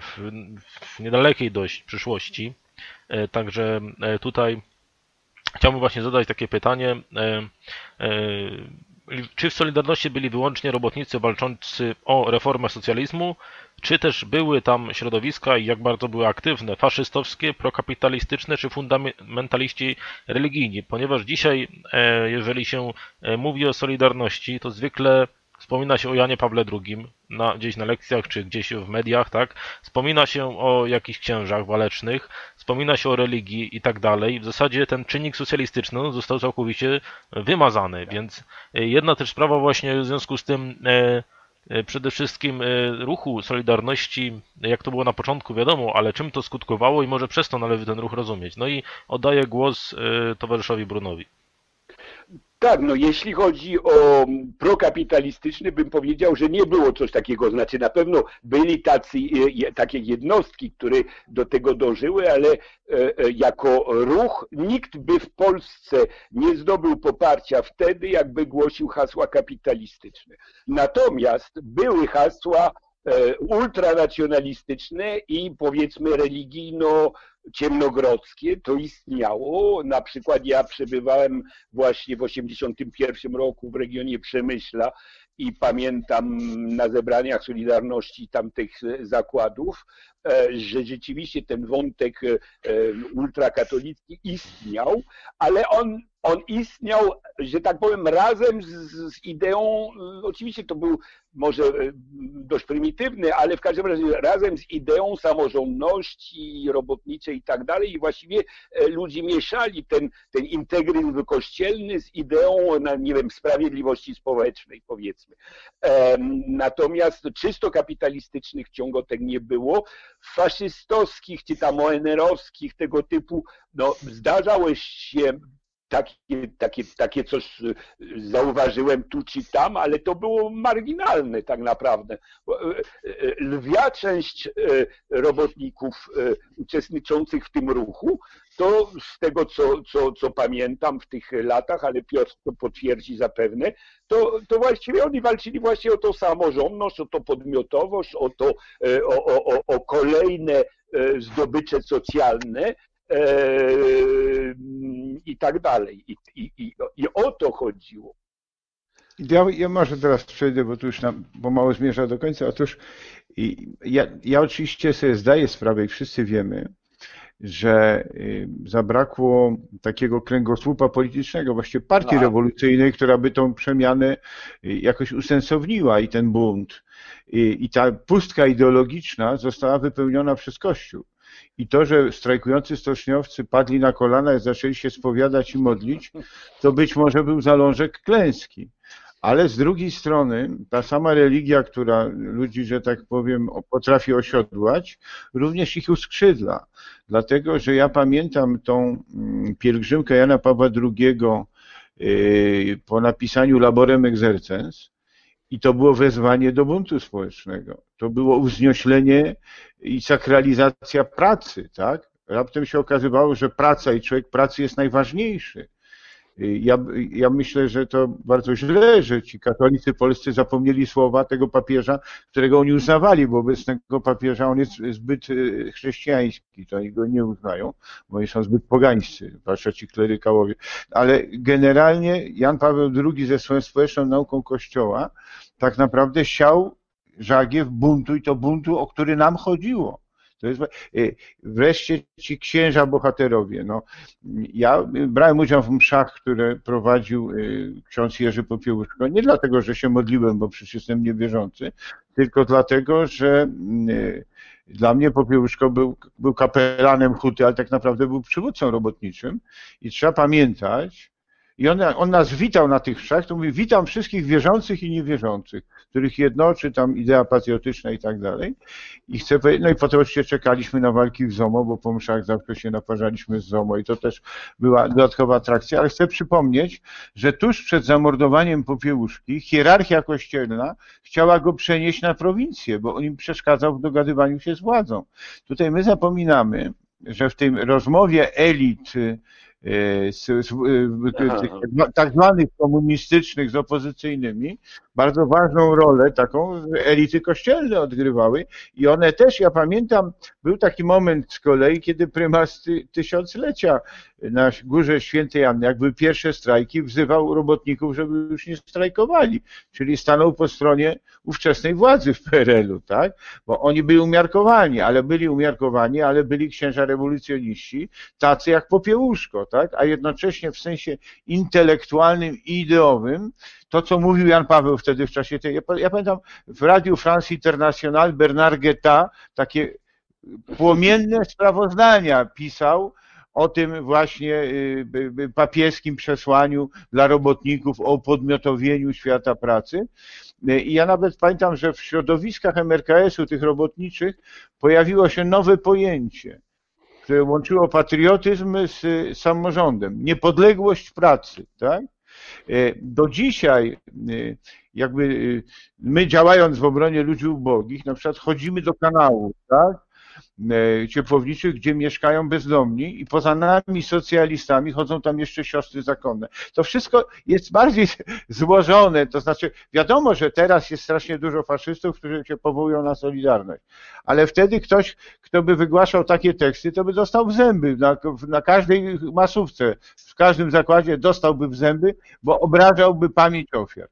w, w niedalekiej dość przyszłości. Także tutaj Chciałbym właśnie zadać takie pytanie. E, e, czy w Solidarności byli wyłącznie robotnicy walczący o reformę socjalizmu, czy też były tam środowiska i jak bardzo były aktywne, faszystowskie, prokapitalistyczne, czy fundamentaliści religijni? Ponieważ dzisiaj, e, jeżeli się mówi o Solidarności, to zwykle Wspomina się o Janie Pawle II, na, gdzieś na lekcjach czy gdzieś w mediach, tak? Wspomina się o jakichś księżach walecznych, wspomina się o religii i tak dalej. W zasadzie ten czynnik socjalistyczny został całkowicie wymazany, więc e, jedna też sprawa właśnie w związku z tym e, e, przede wszystkim ruchu Solidarności, jak to było na początku, wiadomo, ale czym to skutkowało i może przez to należy ten ruch rozumieć. No i oddaję głos towarzyszowi Brunowi. Tak, no jeśli chodzi o prokapitalistyczny, bym powiedział, że nie było coś takiego. Znaczy na pewno byli tacy, e, takie jednostki, które do tego dążyły, ale e, e, jako ruch nikt by w Polsce nie zdobył poparcia wtedy, jakby głosił hasła kapitalistyczne. Natomiast były hasła ultranacjonalistyczne i powiedzmy religijno ciemnogrodzkie, to istniało. Na przykład ja przebywałem właśnie w 1981 roku w regionie Przemyśla i pamiętam na zebraniach Solidarności tamtych zakładów, e, że rzeczywiście ten wątek e, ultrakatolicki istniał, ale on on istniał, że tak powiem, razem z, z, ideą, oczywiście to był może e, dość prymitywny, ale w każdym razie razem z ideą samorządności robotniczej i tak dalej i właściwie e, ludzie mieszali ten, ten integryzm kościelny z ideą, nie wiem, sprawiedliwości społecznej powiedzmy. Natomiast czysto kapitalistycznych ciągotek nie było. Faszystowskich czy tam ONR-owskich tego typu, no zdarzało się takie, takie, takie coś y, zauważyłem tu czy tam, ale to było marginalne tak naprawdę. Y, y, lwia część robotników uczestniczących w tym ruchu, to z tego co, co, co pamiętam w tych latach, ale Piotr to potwierdzi zapewne, to, to właściwie oni walczyli właśnie o to samorządność, o to podmiotowość, o to, o, o, o kolejne zdobycze socjalne, i tak dalej. I, i, i, i o to chodziło. Ja, ja, może teraz przejdę, bo tu już nam pomału zmierza do końca. Otóż ja, ja oczywiście sobie zdaję sprawę i wszyscy wiemy, że y, zabrakło takiego kręgosłupa politycznego, właściwie partii no. rewolucyjnej, która by tą przemianę y, jakoś usensowniła i ten bunt. I, I ta pustka ideologiczna została wypełniona przez Kościół. I to, że strajkujący stoczniowcy padli na kolana i zaczęli się spowiadać i modlić, to być może był zalążek klęski. Ale z drugiej strony ta sama religia, która ludzi, że tak powiem, potrafi osiodłać, również ich uskrzydla. Dlatego, że ja pamiętam tą mm, pielgrzymkę Jana Pawła II y, po napisaniu Laborem Exercens, i to było wezwanie do buntu społecznego. To było uznioślenie i sakralizacja pracy, tak? Raptem się okazywało, że praca i człowiek pracy jest najważniejszy. Ja, ja myślę, że to bardzo źle, że ci katolicy polscy zapomnieli słowa tego papieża, którego oni uznawali, bo obecnego papieża on jest zbyt e, chrześcijański, to oni go nie uznają, bo oni są zbyt pogańscy, zwłaszcza ci klerykałowie. Ale generalnie Jan Paweł II ze swoją społeczną nauką Kościoła tak naprawdę siał żagiew buntu i to buntu, o który nam chodziło. To jest, y, wreszcie ci księża bohaterowie. No, ja brałem udział w mszach, które prowadził y, ksiądz Jerzy Popiełuszko, nie dlatego, że się modliłem, bo przecież jestem niewierzący, tylko dlatego, że y, dla mnie Popiełuszko był, był kapelanem huty, ale tak naprawdę był przywódcą robotniczym i trzeba pamiętać, I on, on nas witał na tych wszak, to mówi, witam wszystkich wierzących i niewierzących, których jednoczy tam idea patriotyczna i tak dalej. I chcę powiedzieć, no i potem oczywiście czekaliśmy na walki w ZOMO, bo po mszach zawsze się naparzaliśmy z ZOMO i to też była dodatkowa atrakcja, ale chcę przypomnieć, że tuż przed zamordowaniem Popiełuszki hierarchia kościelna chciała go przenieść na prowincję, bo on im przeszkadzał w dogadywaniu się z władzą. Tutaj my zapominamy, że w tej rozmowie elit E, z, z, e, tak zwanych komunistycznych z opozycyjnymi, bardzo ważną rolę taką elity kościelne odgrywały i one też, ja pamiętam, był taki moment z kolei, kiedy prymas ty, tysiąclecia na Górze Świętej Anny, jak były pierwsze strajki, wzywał robotników, żeby już nie strajkowali, czyli stanął po stronie ówczesnej władzy w PRL-u, tak? Bo oni byli umiarkowani, ale byli umiarkowani, ale byli księża rewolucjoniści, tacy jak Popiełuszko, tak? A jednocześnie w sensie intelektualnym i ideowym to, co mówił Jan Paweł wtedy w czasie tej, ja pamiętam w Radiu France International Bernard Guetta takie płomienne sprawozdania pisał o tym właśnie y, papieskim przesłaniu dla robotników o podmiotowieniu świata pracy. I ja nawet pamiętam, że w środowiskach MRKS-u, tych robotniczych, pojawiło się nowe pojęcie, które łączyło patriotyzm z samorządem, niepodległość pracy, tak? E, do dzisiaj, e, jakby e, my działając w obronie ludzi ubogich, na przykład chodzimy do kanału, tak? Ciepłowniczych, gdzie mieszkają bezdomni i poza nami socjalistami chodzą tam jeszcze siostry zakonne. To wszystko jest bardziej złożone, to znaczy wiadomo, że teraz jest strasznie dużo faszystów, którzy się powołują na Solidarność, ale wtedy ktoś, kto by wygłaszał takie teksty, to by dostał w zęby na, na każdej masówce, w każdym zakładzie dostałby w zęby, bo obrażałby pamięć ofiar.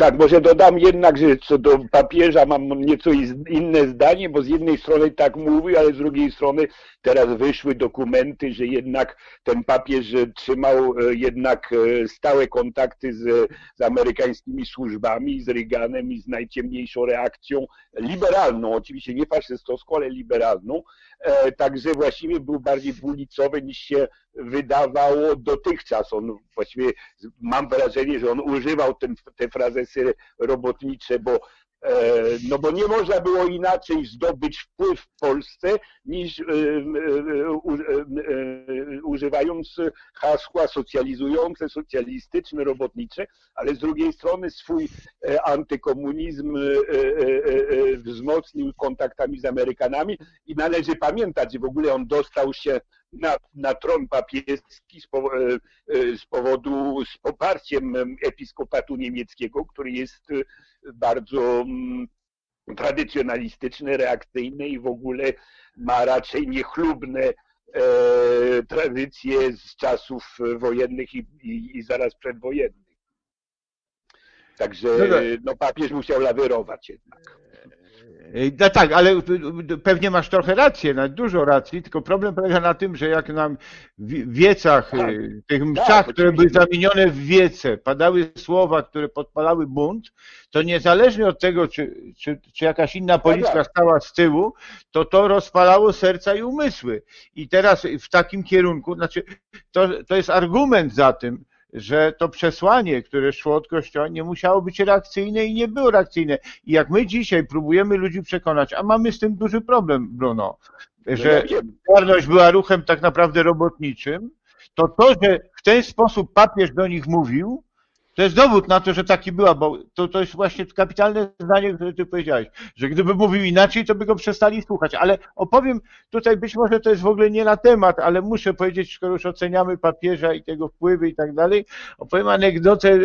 Tak, może dodam jednak, że co do papieża mam nieco inne zdanie, bo z jednej strony tak mówi, ale z drugiej strony teraz wyszły dokumenty, że jednak ten papież trzymał e, jednak e, stałe kontakty z, z amerykańskimi służbami, z Reaganem i z najciemniejszą reakcją liberalną, oczywiście nie faszystowską, ale liberalną, e, także właściwie był bardziej dwulicowy niż się wydawało dotychczas. On właściwie, mam wrażenie, że on używał ten, te frazesy robotnicze, bo e, no bo nie można było inaczej zdobyć wpływ w Polsce niż e, e, używając hasła socjalizujące, socjalistyczne, robotnicze, ale z drugiej strony swój antykomunizm wzmocnił kontaktami z Amerykanami i należy pamiętać, że w ogóle on dostał się na, na tron papieski z, po, e, e, z powodu, z poparciem episkopatu niemieckiego, który jest e, bardzo mm, tradycjonalistyczny, reakcyjny i w ogóle ma raczej niechlubne e, tradycje z czasów wojennych i, i, i zaraz przedwojennych. Także no, tak. no, papież musiał lawirować jednak. No tak, ale pewnie masz trochę rację, nawet dużo racji, tylko problem polega na tym, że jak nam w wiecach, tak, y, tych tak, mszach, tak, które były zamienione w wiece, padały słowa, które podpalały bunt, to niezależnie od tego, czy, czy, czy jakaś inna tak, policja tak. stała z tyłu, to to rozpalało serca i umysły. I teraz w takim kierunku, znaczy, to, to jest argument za tym, że to przesłanie, które szło od Kościoła, nie musiało być reakcyjne i nie było reakcyjne. I jak my dzisiaj próbujemy ludzi przekonać, a mamy z tym duży problem, Bruno, że Solidarność była ruchem tak naprawdę robotniczym, to to, że w ten sposób papież do nich mówił, to jest dowód na to, że taki była, bo to, to jest właśnie kapitalne zdanie, które ty powiedziałeś, że gdyby mówił inaczej, to by go przestali słuchać. Ale opowiem tutaj, być może to jest w ogóle nie na temat, ale muszę powiedzieć, skoro już oceniamy papieża i tego wpływy i tak dalej, opowiem anegdotę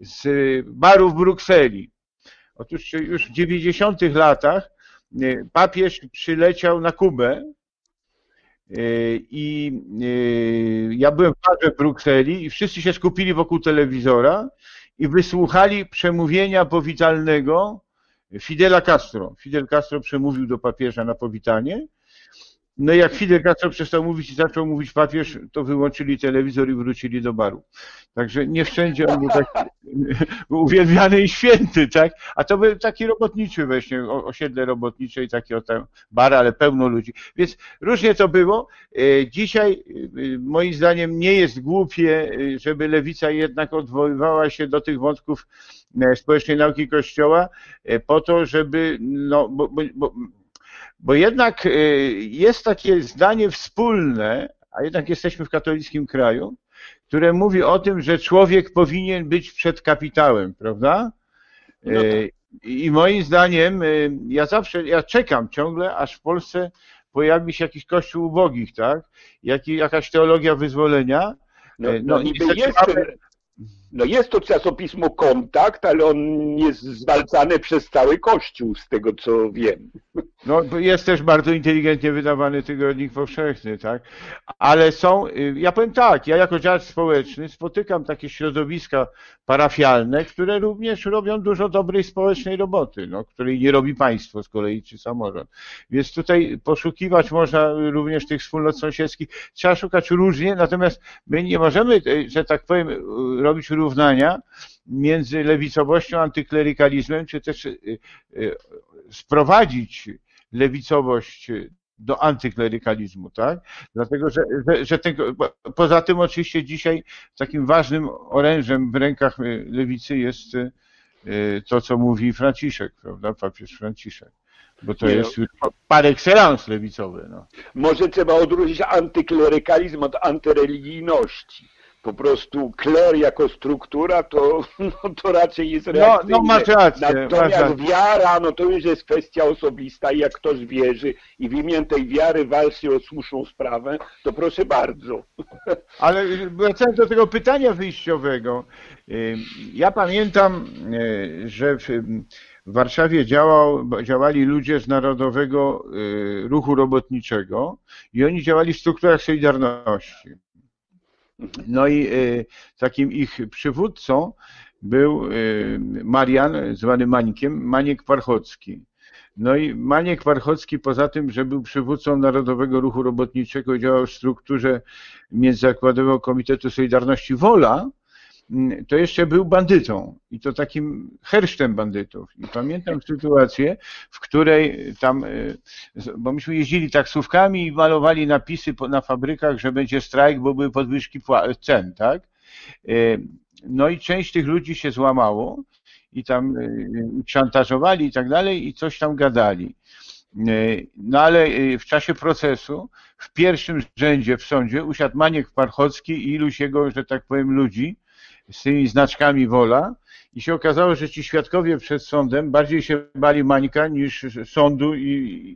z baru w Brukseli. Otóż już w 90 latach y, papież przyleciał na Kubę I yy, ja byłem w barze w Brukseli i wszyscy się skupili wokół telewizora i wysłuchali przemówienia powitalnego Fidela Castro. Fidel Castro przemówił do papieża na powitanie No jak Fidel Castro przestał mówić i zaczął mówić papież, to wyłączyli telewizor i wrócili do baru. Także nie wszędzie on był taki uwielbiany i święty, tak? A to był taki robotniczy właśnie, osiedle robotnicze i takie o tam bar, ale pełno ludzi. Więc różnie to było. E, dzisiaj e, moim zdaniem nie jest głupie, e, żeby lewica jednak odwoływała się do tych wątków społecznej nauki Kościoła po to, żeby, no, bo, bo, bo jednak y, jest takie zdanie wspólne, a jednak jesteśmy w katolickim kraju, które mówi o tym, że człowiek powinien być przed kapitałem, prawda? No tak. Y, I moim zdaniem, y, ja zawsze, ja czekam ciągle, aż w Polsce pojawi się jakiś kościół ubogich, tak? Jak, jakaś teologia wyzwolenia. No, no, no niby jest, mamy, no jest to czasopismo Kontakt, ale on jest zwalczany przez cały Kościół, z tego co wiem. No jest też bardzo inteligentnie wydawany tygodnik powszechny, tak? Ale są, y, ja powiem tak, ja jako działacz społeczny spotykam takie środowiska parafialne, które również robią dużo dobrej społecznej roboty, no, której nie robi państwo z kolei czy samorząd. Więc tutaj poszukiwać można również tych wspólnot sąsiedzkich. Trzeba szukać różnie, natomiast my nie możemy, y, że tak powiem, y, robić równania między lewicowością, antyklerykalizmem, czy też sprowadzić lewicowość do antyklerykalizmu, tak? Dlatego, że, że, że tego, poza tym oczywiście dzisiaj takim ważnym orężem w rękach lewicy jest y, to, co mówi Franciszek, prawda? Papież Franciszek. Bo to Nie jest par excellence lewicowe. No. Może trzeba odróżnić antyklerykalizm od antyreligijności po prostu kler jako struktura, to, no, to raczej jest reakcyjne. No, no masz rację. Natomiast masz wiara, no to już jest kwestia osobista i jak ktoś wierzy i w imię tej wiary walczy o słuszną sprawę, to proszę bardzo. Ale wracając do tego pytania wyjściowego, ja pamiętam, e, że w Warszawie działał, działali ludzie z Narodowego e, Ruchu Robotniczego i oni działali w strukturach Solidarności. No i y, takim ich przywódcą był y, Marian, zwany Mańkiem, Maniek Parchocki. No i Maniek Warchocki poza tym, że był przywódcą Narodowego Ruchu Robotniczego, działał w strukturze Międzyzakładowego Komitetu Solidarności Wola, to jeszcze był bandytą i to takim hersztem bandytów. I pamiętam sytuację, w której tam, y, bo myśmy jeździli taksówkami i malowali napisy na fabrykach, że będzie strajk, bo były podwyżki cen, tak? Y, no i część tych ludzi się złamało i tam y, szantażowali i tak dalej i coś tam gadali. No ale w czasie procesu w pierwszym rzędzie w sądzie usiadł Maniek Parchocki i iluś jego, że tak powiem, ludzi, z tymi znaczkami wola i się okazało, że ci świadkowie przed sądem bardziej się bali Mańka niż sądu i,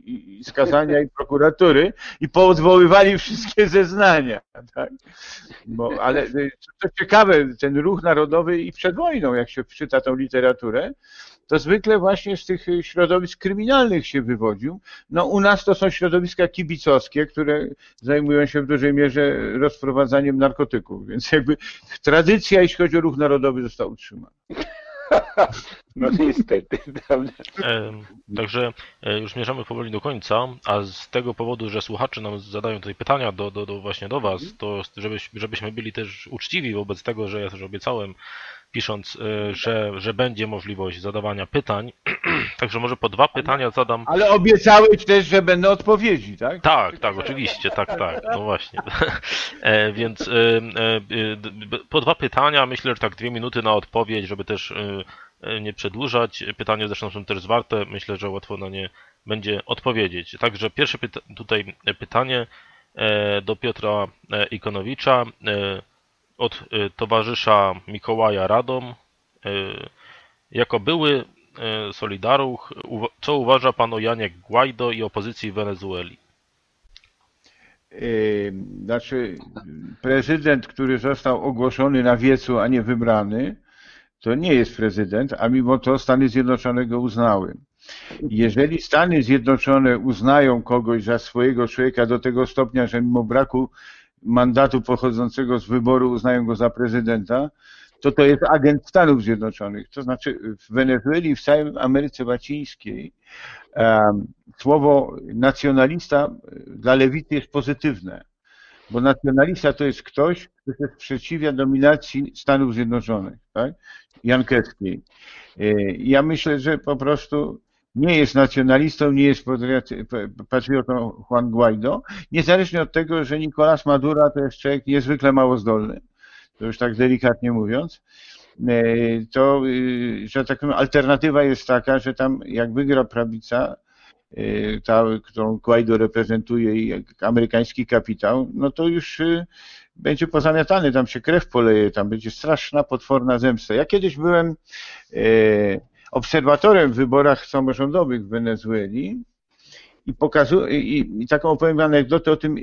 i, i skazania i prokuratury i poodwoływali wszystkie zeznania. Tak? Bo, ale co ciekawe, ten ruch narodowy i przed wojną, jak się czyta tą literaturę, to zwykle właśnie z tych środowisk kryminalnych się wywodził. No u nas to są środowiska kibicowskie, które zajmują się w dużej mierze rozprowadzaniem narkotyków, więc jakby tradycja, jeśli chodzi o ruch narodowy, została utrzymana. No niestety, prawda? Także e, już zmierzamy powoli do końca, a z tego powodu, że słuchacze nam zadają tutaj pytania do, do, do właśnie do Was, to żebyś, żebyśmy byli też uczciwi wobec tego, że ja też obiecałem pisząc, e, że, że będzie możliwość zadawania pytań. Także może po dwa pytania zadam. Ale obiecałeś też, że będą odpowiedzi, tak? Tak, tak, oczywiście, tak, tak. No właśnie. E, więc e, po dwa pytania, myślę, że tak dwie minuty na odpowiedź, żeby też nie przedłużać. Pytania zresztą są też zwarte, myślę, że łatwo na nie będzie odpowiedzieć. Także pierwsze pyta tutaj pytanie do Piotra Ikonowicza od y, towarzysza Mikołaja Radom. Y, jako były y, Solidaruch, co uważa pan o Janie Guaido i opozycji w Wenezueli? Znaczy, prezydent, który został ogłoszony na wiecu, a nie wybrany, to nie jest prezydent, a mimo to Stany Zjednoczone go uznały. Jeżeli Stany Zjednoczone uznają kogoś za swojego człowieka do tego stopnia, że mimo braku mandatu pochodzącego z wyboru uznają go za prezydenta, to to jest agent Stanów Zjednoczonych. To znaczy w Wenezueli, w całej Ameryce Łacińskiej słowo nacjonalista dla lewicy jest pozytywne, bo nacjonalista to jest ktoś, kto się sprzeciwia dominacji Stanów Zjednoczonych, tak? Jankeskiej. E, ja myślę, że po prostu nie jest nacjonalistą, nie jest patriotą Juan Guaido, niezależnie od tego, że Nicolás Maduro to jest człowiek niezwykle mało zdolny, to już tak delikatnie mówiąc, e, to, y, że tak powiem, alternatywa jest taka, że tam jak wygra prawica, e, ta, którą Guaido reprezentuje i amerykański kapitał, no to już y, będzie pozamiatany, tam się krew poleje, tam będzie straszna, potworna zemsta. Ja kiedyś byłem e, obserwatorem w wyborach samorządowych w Wenezueli i, pokazu, i, i taką opowiem anegdotę o tym,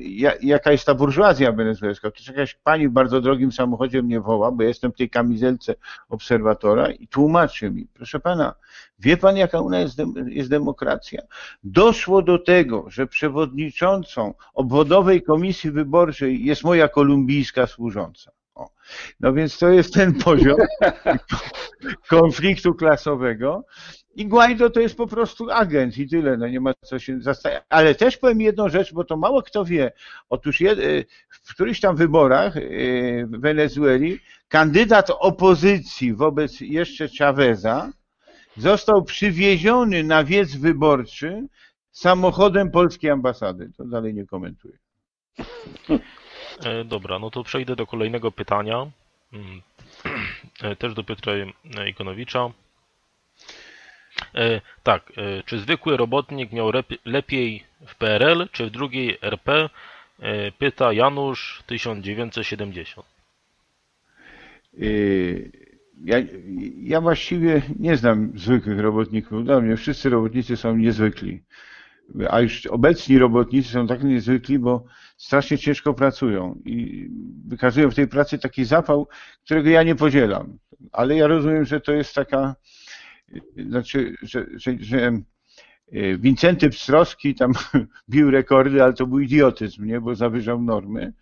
jaka jest ta burżuazja wenezuelska. To jakaś pani w bardzo drogim samochodzie mnie woła, bo jestem w tej kamizelce obserwatora i tłumaczy mi, proszę pana, wie pan jaka u nas jest demokracja? Doszło do tego, że przewodniczącą obwodowej komisji wyborczej jest moja kolumbijska służąca. O. No więc to jest ten poziom konfliktu klasowego. I Guaido to jest po prostu agent i tyle, no nie ma co się zastanawiać. Ale też powiem jedną rzecz, bo to mało kto wie. Otóż y, w którychś tam wyborach y, w Wenezueli kandydat opozycji wobec jeszcze Chaveza został przywieziony na wiec wyborczy samochodem polskiej ambasady. To dalej nie komentuję. E, dobra, no to przejdę do kolejnego pytania. Mm. E, też do Piotra Ikonowicza. E, tak, czy zwykły robotnik miał lepiej w PRL, czy w drugiej RP? Pyta Janusz 1970. Ja, ja właściwie nie znam zwykłych robotników. Dla mnie wszyscy robotnicy są niezwykli a już obecni robotnicy są tak niezwykli, bo strasznie ciężko pracują i wykazują w tej pracy taki zapał, którego ja nie podzielam. Ale ja rozumiem, że to jest taka, znaczy, że, że, że Wincenty Pstrowski tam bił rekordy, ale to był idiotyzm, nie? bo zawyżał normy.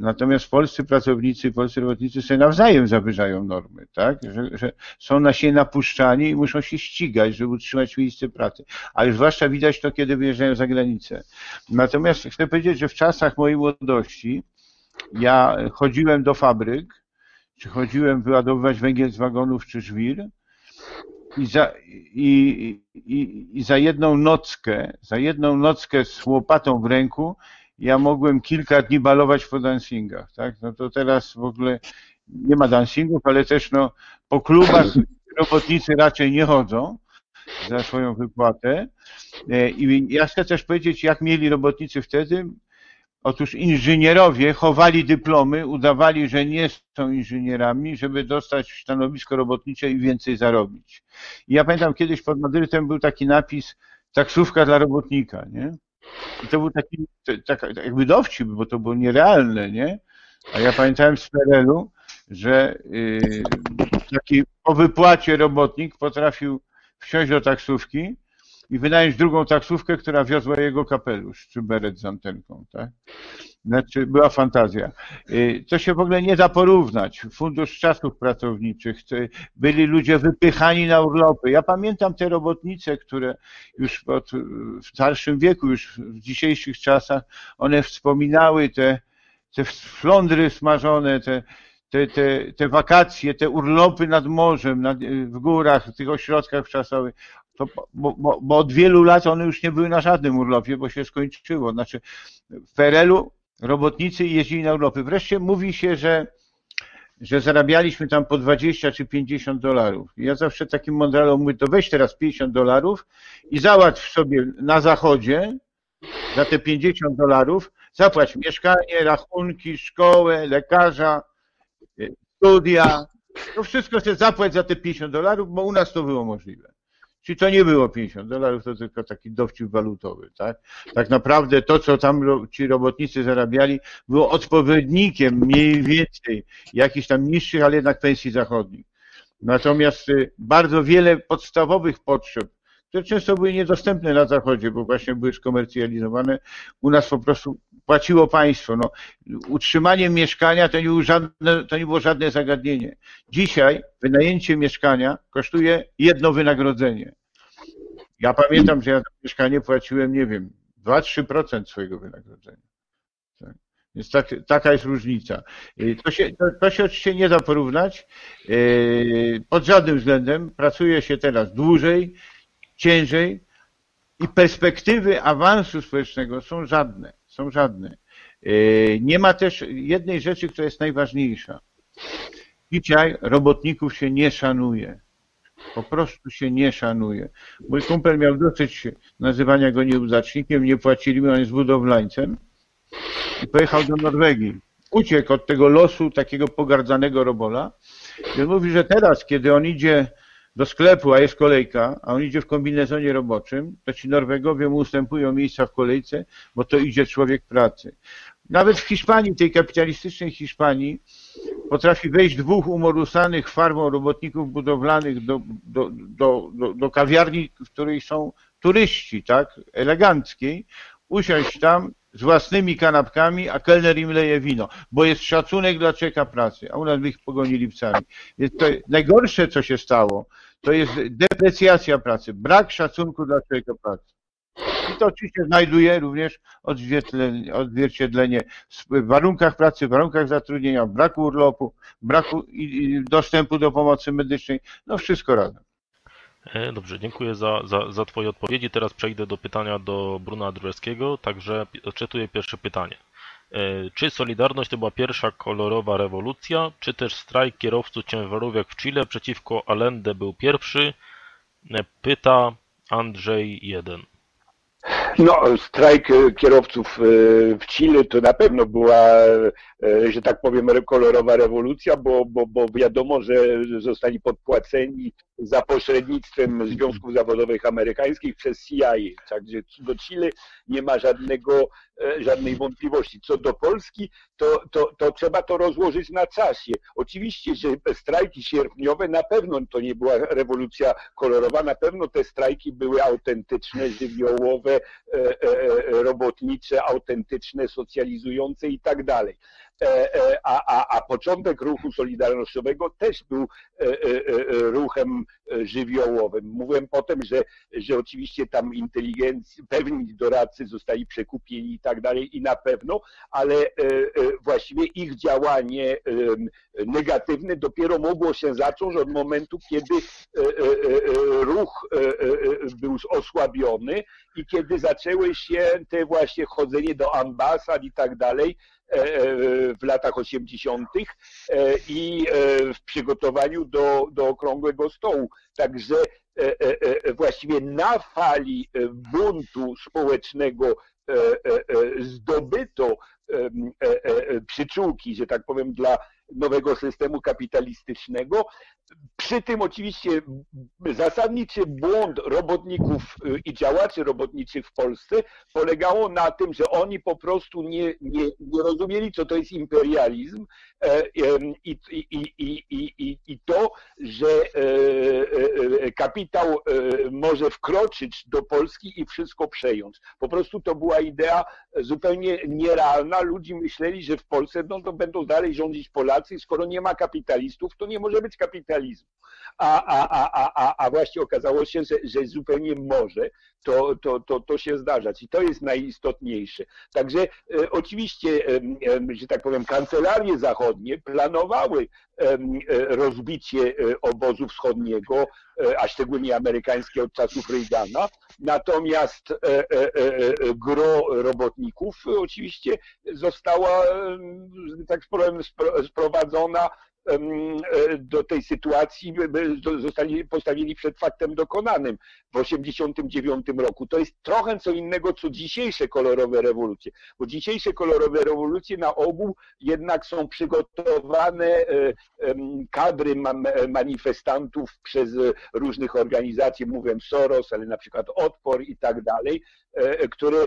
Natomiast polscy pracownicy, polscy robotnicy sobie nawzajem zawyżają normy, tak? Że, że, są na siebie napuszczani i muszą się ścigać, żeby utrzymać miejsce pracy. Ale zwłaszcza widać to, kiedy wyjeżdżają za granicę. Natomiast chcę powiedzieć, że w czasach mojej młodości ja chodziłem do fabryk, czy chodziłem wyładowywać węgiel z wagonów czy żwir i za, i, i, i za jedną nockę, za jedną nockę z łopatą w ręku ja mogłem kilka dni balować po dancingach, tak? No to teraz w ogóle nie ma dancingów, ale też no, po klubach robotnicy raczej nie chodzą za swoją wypłatę. E, I ja chcę też powiedzieć, jak mieli robotnicy wtedy. Otóż inżynierowie chowali dyplomy, udawali, że nie są inżynierami, żeby dostać stanowisko robotnicze i więcej zarobić. I ja pamiętam kiedyś pod Madrytem był taki napis taksówka dla robotnika, nie? I to był taki, tak, jakby dowcip, bo to było nierealne, nie? A ja pamiętałem z PRL-u, że yy, taki po wypłacie robotnik potrafił wsiąść do taksówki i wynająć drugą taksówkę, która wiozła jego kapelusz czy beret z antenką, tak? Znaczy, była fantazja. Y, to się w ogóle nie da porównać. Fundusz czasów pracowniczych, byli ludzie wypychani na urlopy. Ja pamiętam te robotnice, które już od, w starszym wieku, już w dzisiejszych czasach, one wspominały te, te flądry smażone, te, te, te, te wakacje, te urlopy nad morzem, nad, w górach, w tych ośrodkach wczasowych. To, bo, bo, bo, od wielu lat one już nie były na żadnym urlopie, bo się skończyło. Znaczy w PRL-u robotnicy jeździli na urlopy. Wreszcie mówi się, że, że zarabialiśmy tam po 20 czy 50 dolarów. Ja zawsze takim mądralom mówię, to weź teraz 50 dolarów i załatw sobie na zachodzie za te 50 dolarów, zapłać mieszkanie, rachunki, szkołę, lekarza, studia. To wszystko sobie zapłać za te 50 dolarów, bo u nas to było możliwe. Czyli to nie było 50 dolarów, to tylko taki dowcip walutowy, tak? Tak naprawdę to, co tam ci robotnicy zarabiali, było odpowiednikiem mniej więcej jakichś tam niższych, ale jednak pensji zachodnich. Natomiast y, bardzo wiele podstawowych potrzeb, które często były niedostępne na zachodzie, bo właśnie były skomercjalizowane, u nas po prostu płaciło państwo. No, utrzymanie mieszkania to nie, było żadne, to nie było żadne zagadnienie. Dzisiaj wynajęcie mieszkania kosztuje jedno wynagrodzenie. Ja pamiętam, że ja za mieszkanie płaciłem, nie wiem, 2-3% swojego wynagrodzenia. Tak. Więc tak, taka jest różnica. To się, to, to się oczywiście nie da porównać. Pod żadnym względem pracuje się teraz dłużej, ciężej i perspektywy awansu społecznego są żadne. Są żadne. Nie ma też jednej rzeczy, która jest najważniejsza. Dzisiaj robotników się nie szanuje. Po prostu się nie szanuje. Mój kumpel miał dosyć nazywania go nieudacznikiem, nie płacili mu, on jest budowlańcem i pojechał do Norwegii. Uciekł od tego losu takiego pogardzanego robola. I on mówi, że teraz, kiedy on idzie do sklepu, a jest kolejka, a on idzie w kombinezonie roboczym, to ci Norwegowie mu ustępują miejsca w kolejce, bo to idzie człowiek pracy. Nawet w Hiszpanii, tej kapitalistycznej Hiszpanii, potrafi wejść dwóch umorusanych farmą robotników budowlanych do, do, do, do, do kawiarni, w której są turyści, tak, eleganckiej, usiąść tam z własnymi kanapkami, a kelner im leje wino, bo jest szacunek dla człowieka pracy, a u nas by ich pogonili psami. Jest to najgorsze, co się stało, to jest deprecjacja pracy, brak szacunku dla człowieka pracy. I to oczywiście znajduje również odzwierciedlenie, odzwierciedlenie w warunkach pracy, w warunkach zatrudnienia, braku urlopu, braku dostępu do pomocy medycznej, no wszystko razem. E, dobrze, dziękuję za, za, za Twoje odpowiedzi. Teraz przejdę do pytania do Bruna Drewskiego, także odczytuję pierwsze pytanie. E, czy Solidarność to była pierwsza kolorowa rewolucja, czy też strajk kierowców ciężarówek w Chile przeciwko Allende był pierwszy? E, pyta Andrzej 1. No, strajk kierowców w Chile to na pewno była, że tak powiem, kolorowa rewolucja, bo, bo, bo wiadomo, że zostali podpłaceni za pośrednictwem związków zawodowych amerykańskich przez CIA. Także do Chile nie ma żadnego, e, żadnej wątpliwości. Co do Polski, to, to, to trzeba to rozłożyć na czasie. Oczywiście, że strajki sierpniowe na pewno to nie była rewolucja kolorowa, na pewno te strajki były autentyczne, żywiołowe, e, e, robotnicze, autentyczne, socjalizujące i tak dalej. E, e, a, a, a początek ruchu solidarnościowego też był e, ruchem żywiołowym. Mówiłem potem, że, że oczywiście tam inteligencja, pewni doradcy zostali przekupieni i tak dalej i na pewno, ale właściwie ich działanie negatywne dopiero mogło się zacząć od momentu, kiedy ruch był osłabiony i kiedy zaczęły się te właśnie chodzenie do ambasad i tak dalej, w latach 80. E, i w przygotowaniu do, do okrągłego stołu. Także właściwie na fali buntu społecznego zdobyto przyczółki, że tak powiem, dla nowego systemu kapitalistycznego. Przy tym oczywiście zasadniczy błąd robotników y, i działaczy robotniczych w Polsce polegało na tym, że oni po prostu nie, nie, nie rozumieli, co to jest imperializm e, i, i, i, i, to, że e, e, kapitał może wkroczyć do Polski i wszystko przejąć. Po prostu to była idea zupełnie nierealna. Ludzie myśleli, że w Polsce no, to będą dalej rządzić Polacy, skoro nie ma kapitalistów, to nie może być A, a, a, a, a właśnie okazało się, że, że zupełnie może to, to, to, to się zdarzać. I to jest najistotniejsze. Także e, oczywiście, e, e, że tak powiem, kancelarie zachodnie planowały e, rozbicie e, obozu wschodniego, e, a szczególnie amerykańskie od czasów Reagana, natomiast gro robotników oczywiście została, tak powiem, sprowadzona E, do tej sytuacji zostali postawieni przed faktem dokonanym w 1989 roku. To jest trochę co innego, co dzisiejsze kolorowe rewolucje, bo dzisiejsze kolorowe rewolucje na ogół jednak są przygotowane e, kadry manifestantów przez różnych organizacje, mówię Soros, ale na przykład Odpor i tak dalej, e, które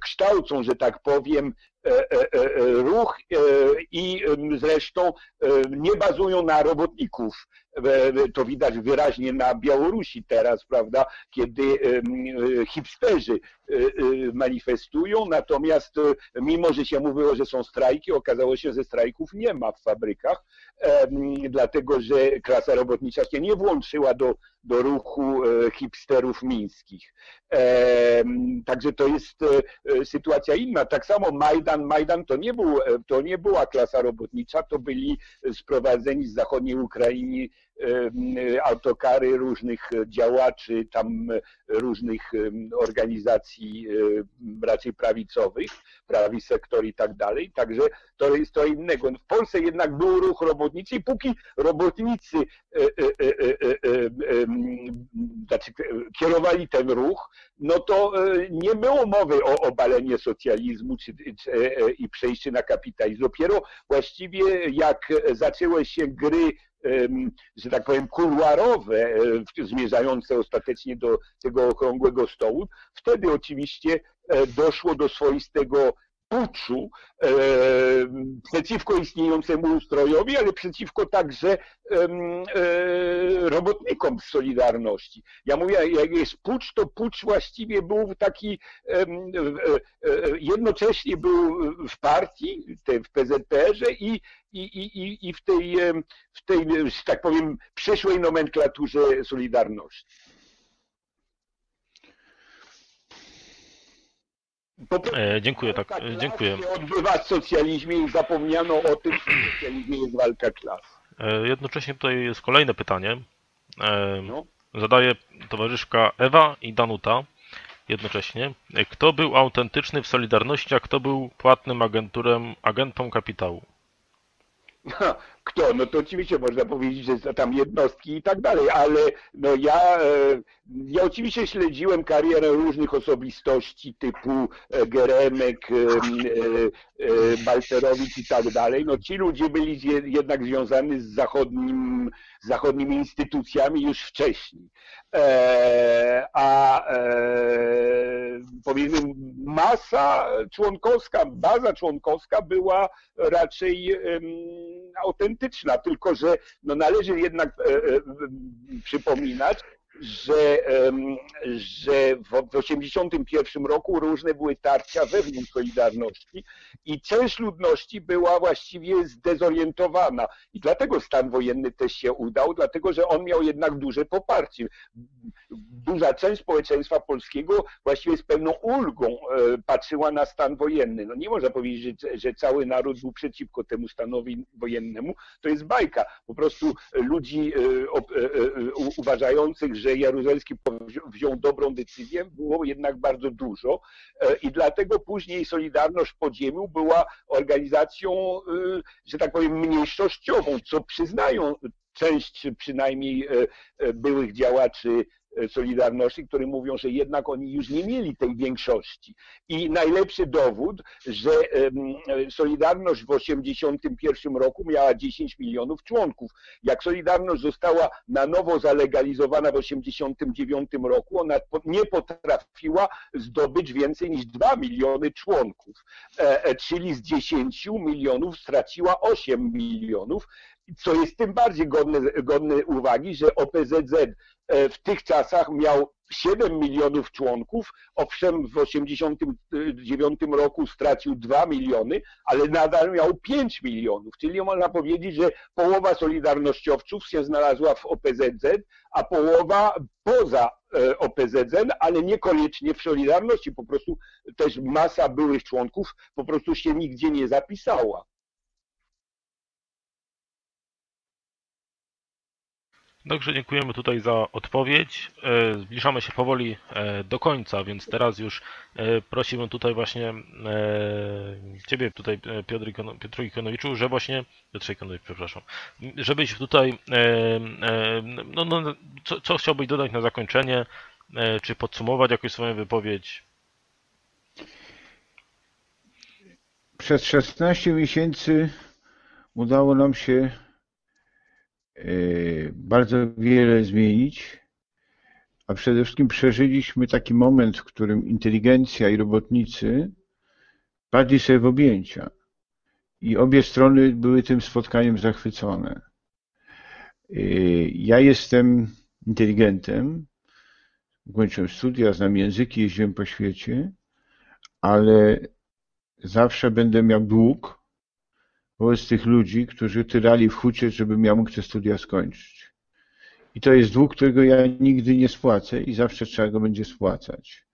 kształcą, że tak powiem, E, e, e, ruch i zresztą nie bazują na robotników. To widać wyraźnie na Białorusi teraz, prawda, kiedy hipsterzy manifestują, natomiast mimo, że się mówiło, że są strajki, okazało się, że strajków nie ma w fabrykach, dlatego że klasa robotnicza się nie włączyła do do ruchu hipsterów mińskich. Także to jest sytuacja inna. Tak samo Majdan, Majdan to nie, był, to nie była klasa robotnicza, to byli sprowadzeni z zachodniej Ukrainy autokary różnych działaczy, tam różnych organizacji raczej prawicowych, prawi sektor i tak dalej. Także to jest to innego. W Polsce jednak był ruch robotniczy i póki robotnicy znaczy, kierowali ten ruch, no to nie było mowy o obaleniu socjalizmu czy, czy, i przejściu na kapitalizm. Dopiero właściwie jak zaczęły się gry że tak powiem, kuluarowe, zmierzające ostatecznie do tego okrągłego stołu, wtedy oczywiście doszło do swoistego puczu e, przeciwko istniejącemu ustrojowi, ale przeciwko także e, robotnikom z Solidarności. Ja mówię, jak jest pucz, to pucz właściwie był taki, e, jednocześnie był w partii, w PZPR-ze i, i, i, i w tej, w tej, że tak powiem, przyszłej nomenklaturze Solidarności. E, dziękuję, tak, e, dziękuję. odbywa w socjalizmie i zapomniano o tym, że w socjalizmie jest walka klas. E, jednocześnie tutaj jest kolejne pytanie. E, no. Zadaje towarzyszka Ewa i Danuta jednocześnie. E, kto był autentyczny w Solidarności, a kto był płatnym agenturem, agentom kapitału? Kto? No to oczywiście można powiedzieć, że są tam jednostki i tak dalej, ale no ja, e, ja oczywiście śledziłem karierę różnych osobistości typu e, Geremek, e, Balcerowicz i tak dalej. No ci ludzie byli jednak związani z zachodnim, zachodnimi instytucjami już wcześniej. A powiedzmy masa członkowska, baza członkowska była raczej autentyczna, tylko że no należy jednak e, e, przypominać, że, że w 1981 roku różne były tarcia wewnątrz Solidarności i część ludności była właściwie zdezorientowana. I dlatego stan wojenny też się udał, dlatego że on miał jednak duże poparcie. Duża część społeczeństwa polskiego właściwie z pełną ulgą e, patrzyła na stan wojenny. No nie można powiedzieć, że, że cały naród był przeciwko temu stanowi wojennemu. To jest bajka. Po prostu ludzi e, e, uważających, że że Jaruzelski wziął dobrą decyzję, było jednak bardzo dużo e, i dlatego później Solidarność Podziemiu była organizacją, e, że tak powiem, mniejszościową, co przyznają część przynajmniej e, byłych działaczy Solidarności, które mówią, że jednak oni już nie mieli tej większości. I najlepszy dowód, że Solidarność w 1981 roku miała 10 milionów członków. Jak Solidarność została na nowo zalegalizowana w 1989 roku, ona nie potrafiła zdobyć więcej niż 2 miliony członków, e, e, czyli z 10 milionów straciła 8 milionów co jest tym bardziej godne, godne uwagi, że OPZZ e, w tych czasach miał 7 milionów członków, owszem w 1989 roku stracił 2 miliony, ale nadal miał 5 milionów, czyli można powiedzieć, że połowa solidarnościowców się znalazła w OPZZ, a połowa poza e, OPZZ, ale niekoniecznie w Solidarności, po prostu też masa byłych członków po prostu się nigdzie nie zapisała. Także dziękujemy tutaj za odpowiedź. E, zbliżamy się powoli e, do końca, więc teraz już e, prosimy tutaj właśnie Ciebie tutaj Piotr, Piotr Ikonowiczu, że właśnie Piotr Ikonowicz, przepraszam, żebyś tutaj no, no, co, co chciałbyś dodać na zakończenie, czy podsumować jakoś swoją wypowiedź? Przez 16 miesięcy udało nam się bardzo wiele zmienić, a przede wszystkim przeżyliśmy taki moment, w którym inteligencja i robotnicy padli sobie w objęcia. I obie strony były tym spotkaniem zachwycone. Y, ja jestem inteligentem, ukończyłem studia, znam języki, jeździłem po świecie, ale zawsze będę miał dług wobec tych ludzi, którzy tyrali w hucie, żebym ja mógł te studia skończyć. I to jest dług, którego ja nigdy nie spłacę i zawsze trzeba go będzie spłacać.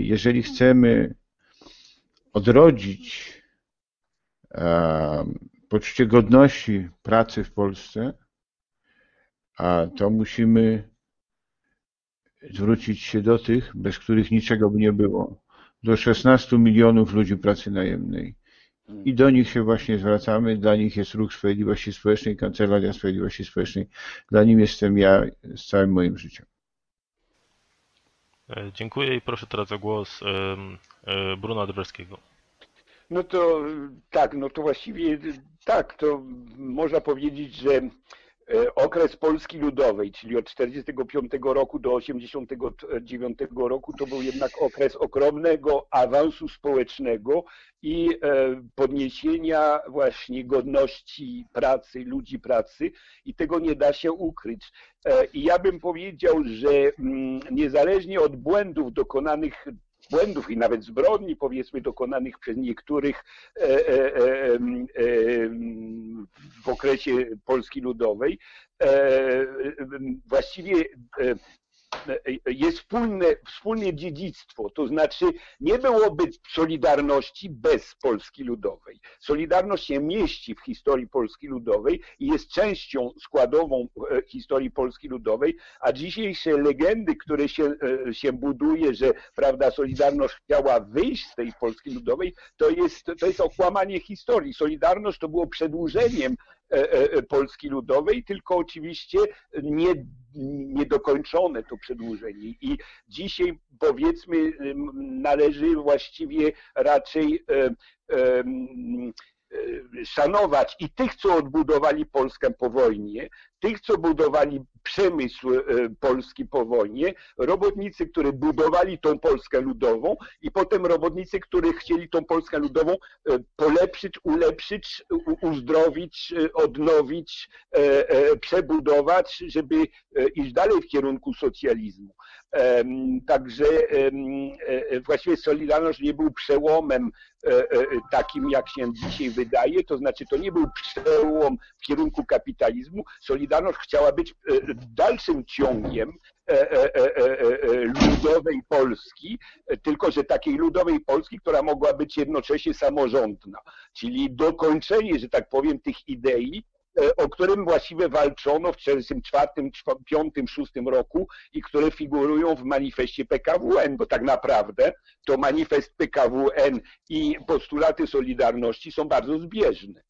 Jeżeli chcemy odrodzić poczucie godności pracy w Polsce, a to musimy zwrócić się do tych, bez których niczego by nie było, do 16 milionów ludzi pracy najemnej. I do nich się właśnie zwracamy. Dla nich jest Ruch Sprawiedliwości Społecznej, Kancelaria Sprawiedliwości Społecznej. Dla nim jestem ja z całym moim życiem. E, dziękuję i proszę teraz o głos e, Bruna Dwerskiego. No to tak, no to właściwie tak, to można powiedzieć, że okres Polski Ludowej, czyli od 45 roku do 89 roku, to był jednak okres ogromnego awansu społecznego i e, podniesienia właśnie godności pracy, ludzi pracy i tego nie da się ukryć. E, I ja bym powiedział, że mm, niezależnie od błędów dokonanych błędów i nawet zbrodni, powiedzmy, dokonanych przez niektórych e, e, e, w okresie Polski Ludowej, właściwie jest wspólne, wspólne dziedzictwo, to znaczy nie byłoby Solidarności bez Polski Ludowej. Solidarność się mieści w historii Polski Ludowej i jest częścią składową e, historii Polski Ludowej, a dzisiejsze legendy, które się, e, się buduje, że prawda, Solidarność chciała wyjść z tej Polski Ludowej, to jest, to jest okłamanie historii. Solidarność to było przedłużeniem e, Polski Ludowej, tylko oczywiście nie niedokończone to przedłużenie. I dzisiaj powiedzmy należy właściwie raczej szanować i tych, co odbudowali Polskę po wojnie, tych, co budowali przemysł e, polski po wojnie, robotnicy, którzy budowali tą Polskę ludową i potem robotnicy, którzy chcieli tą Polskę ludową e, polepszyć, ulepszyć, uzdrowić, e, odnowić, przebudować, żeby iść dalej w kierunku socjalizmu. Także właściwie Solidarność nie był przełomem takim, jak się dzisiaj wydaje, to znaczy to nie był przełom w kierunku kapitalizmu. Solidarność chciała być dalszym ciągiem e, e, e, ludowej Polski, tylko że takiej ludowej Polski, która mogła być jednocześnie samorządna, czyli dokończenie, że tak powiem, tych idei, o którym właściwie walczono w 1944, 1945, 1946 roku i które figurują w manifestie PKWN, bo tak naprawdę to manifest PKWN i postulaty Solidarności są bardzo zbieżne.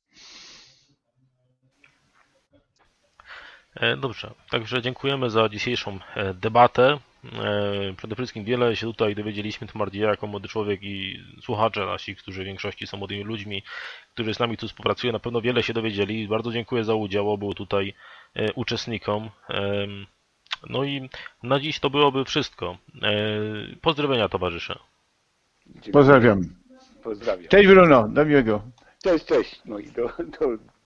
E, dobrze, także dziękujemy za dzisiejszą e, debatę. E, przede wszystkim wiele się tutaj dowiedzieliśmy, tym bardziej jako młody człowiek i słuchacze nasi, którzy w większości są młodymi ludźmi, którzy z nami tu współpracują, na pewno wiele się dowiedzieli. Bardzo dziękuję za udział obu tutaj uczestnikom. No i na dziś to byłoby wszystko. Pozdrowienia towarzysze. Pozdrawiam. Pozdrawiam. Cześć Bruno, do miłego. Cześć, cześć. No i do, do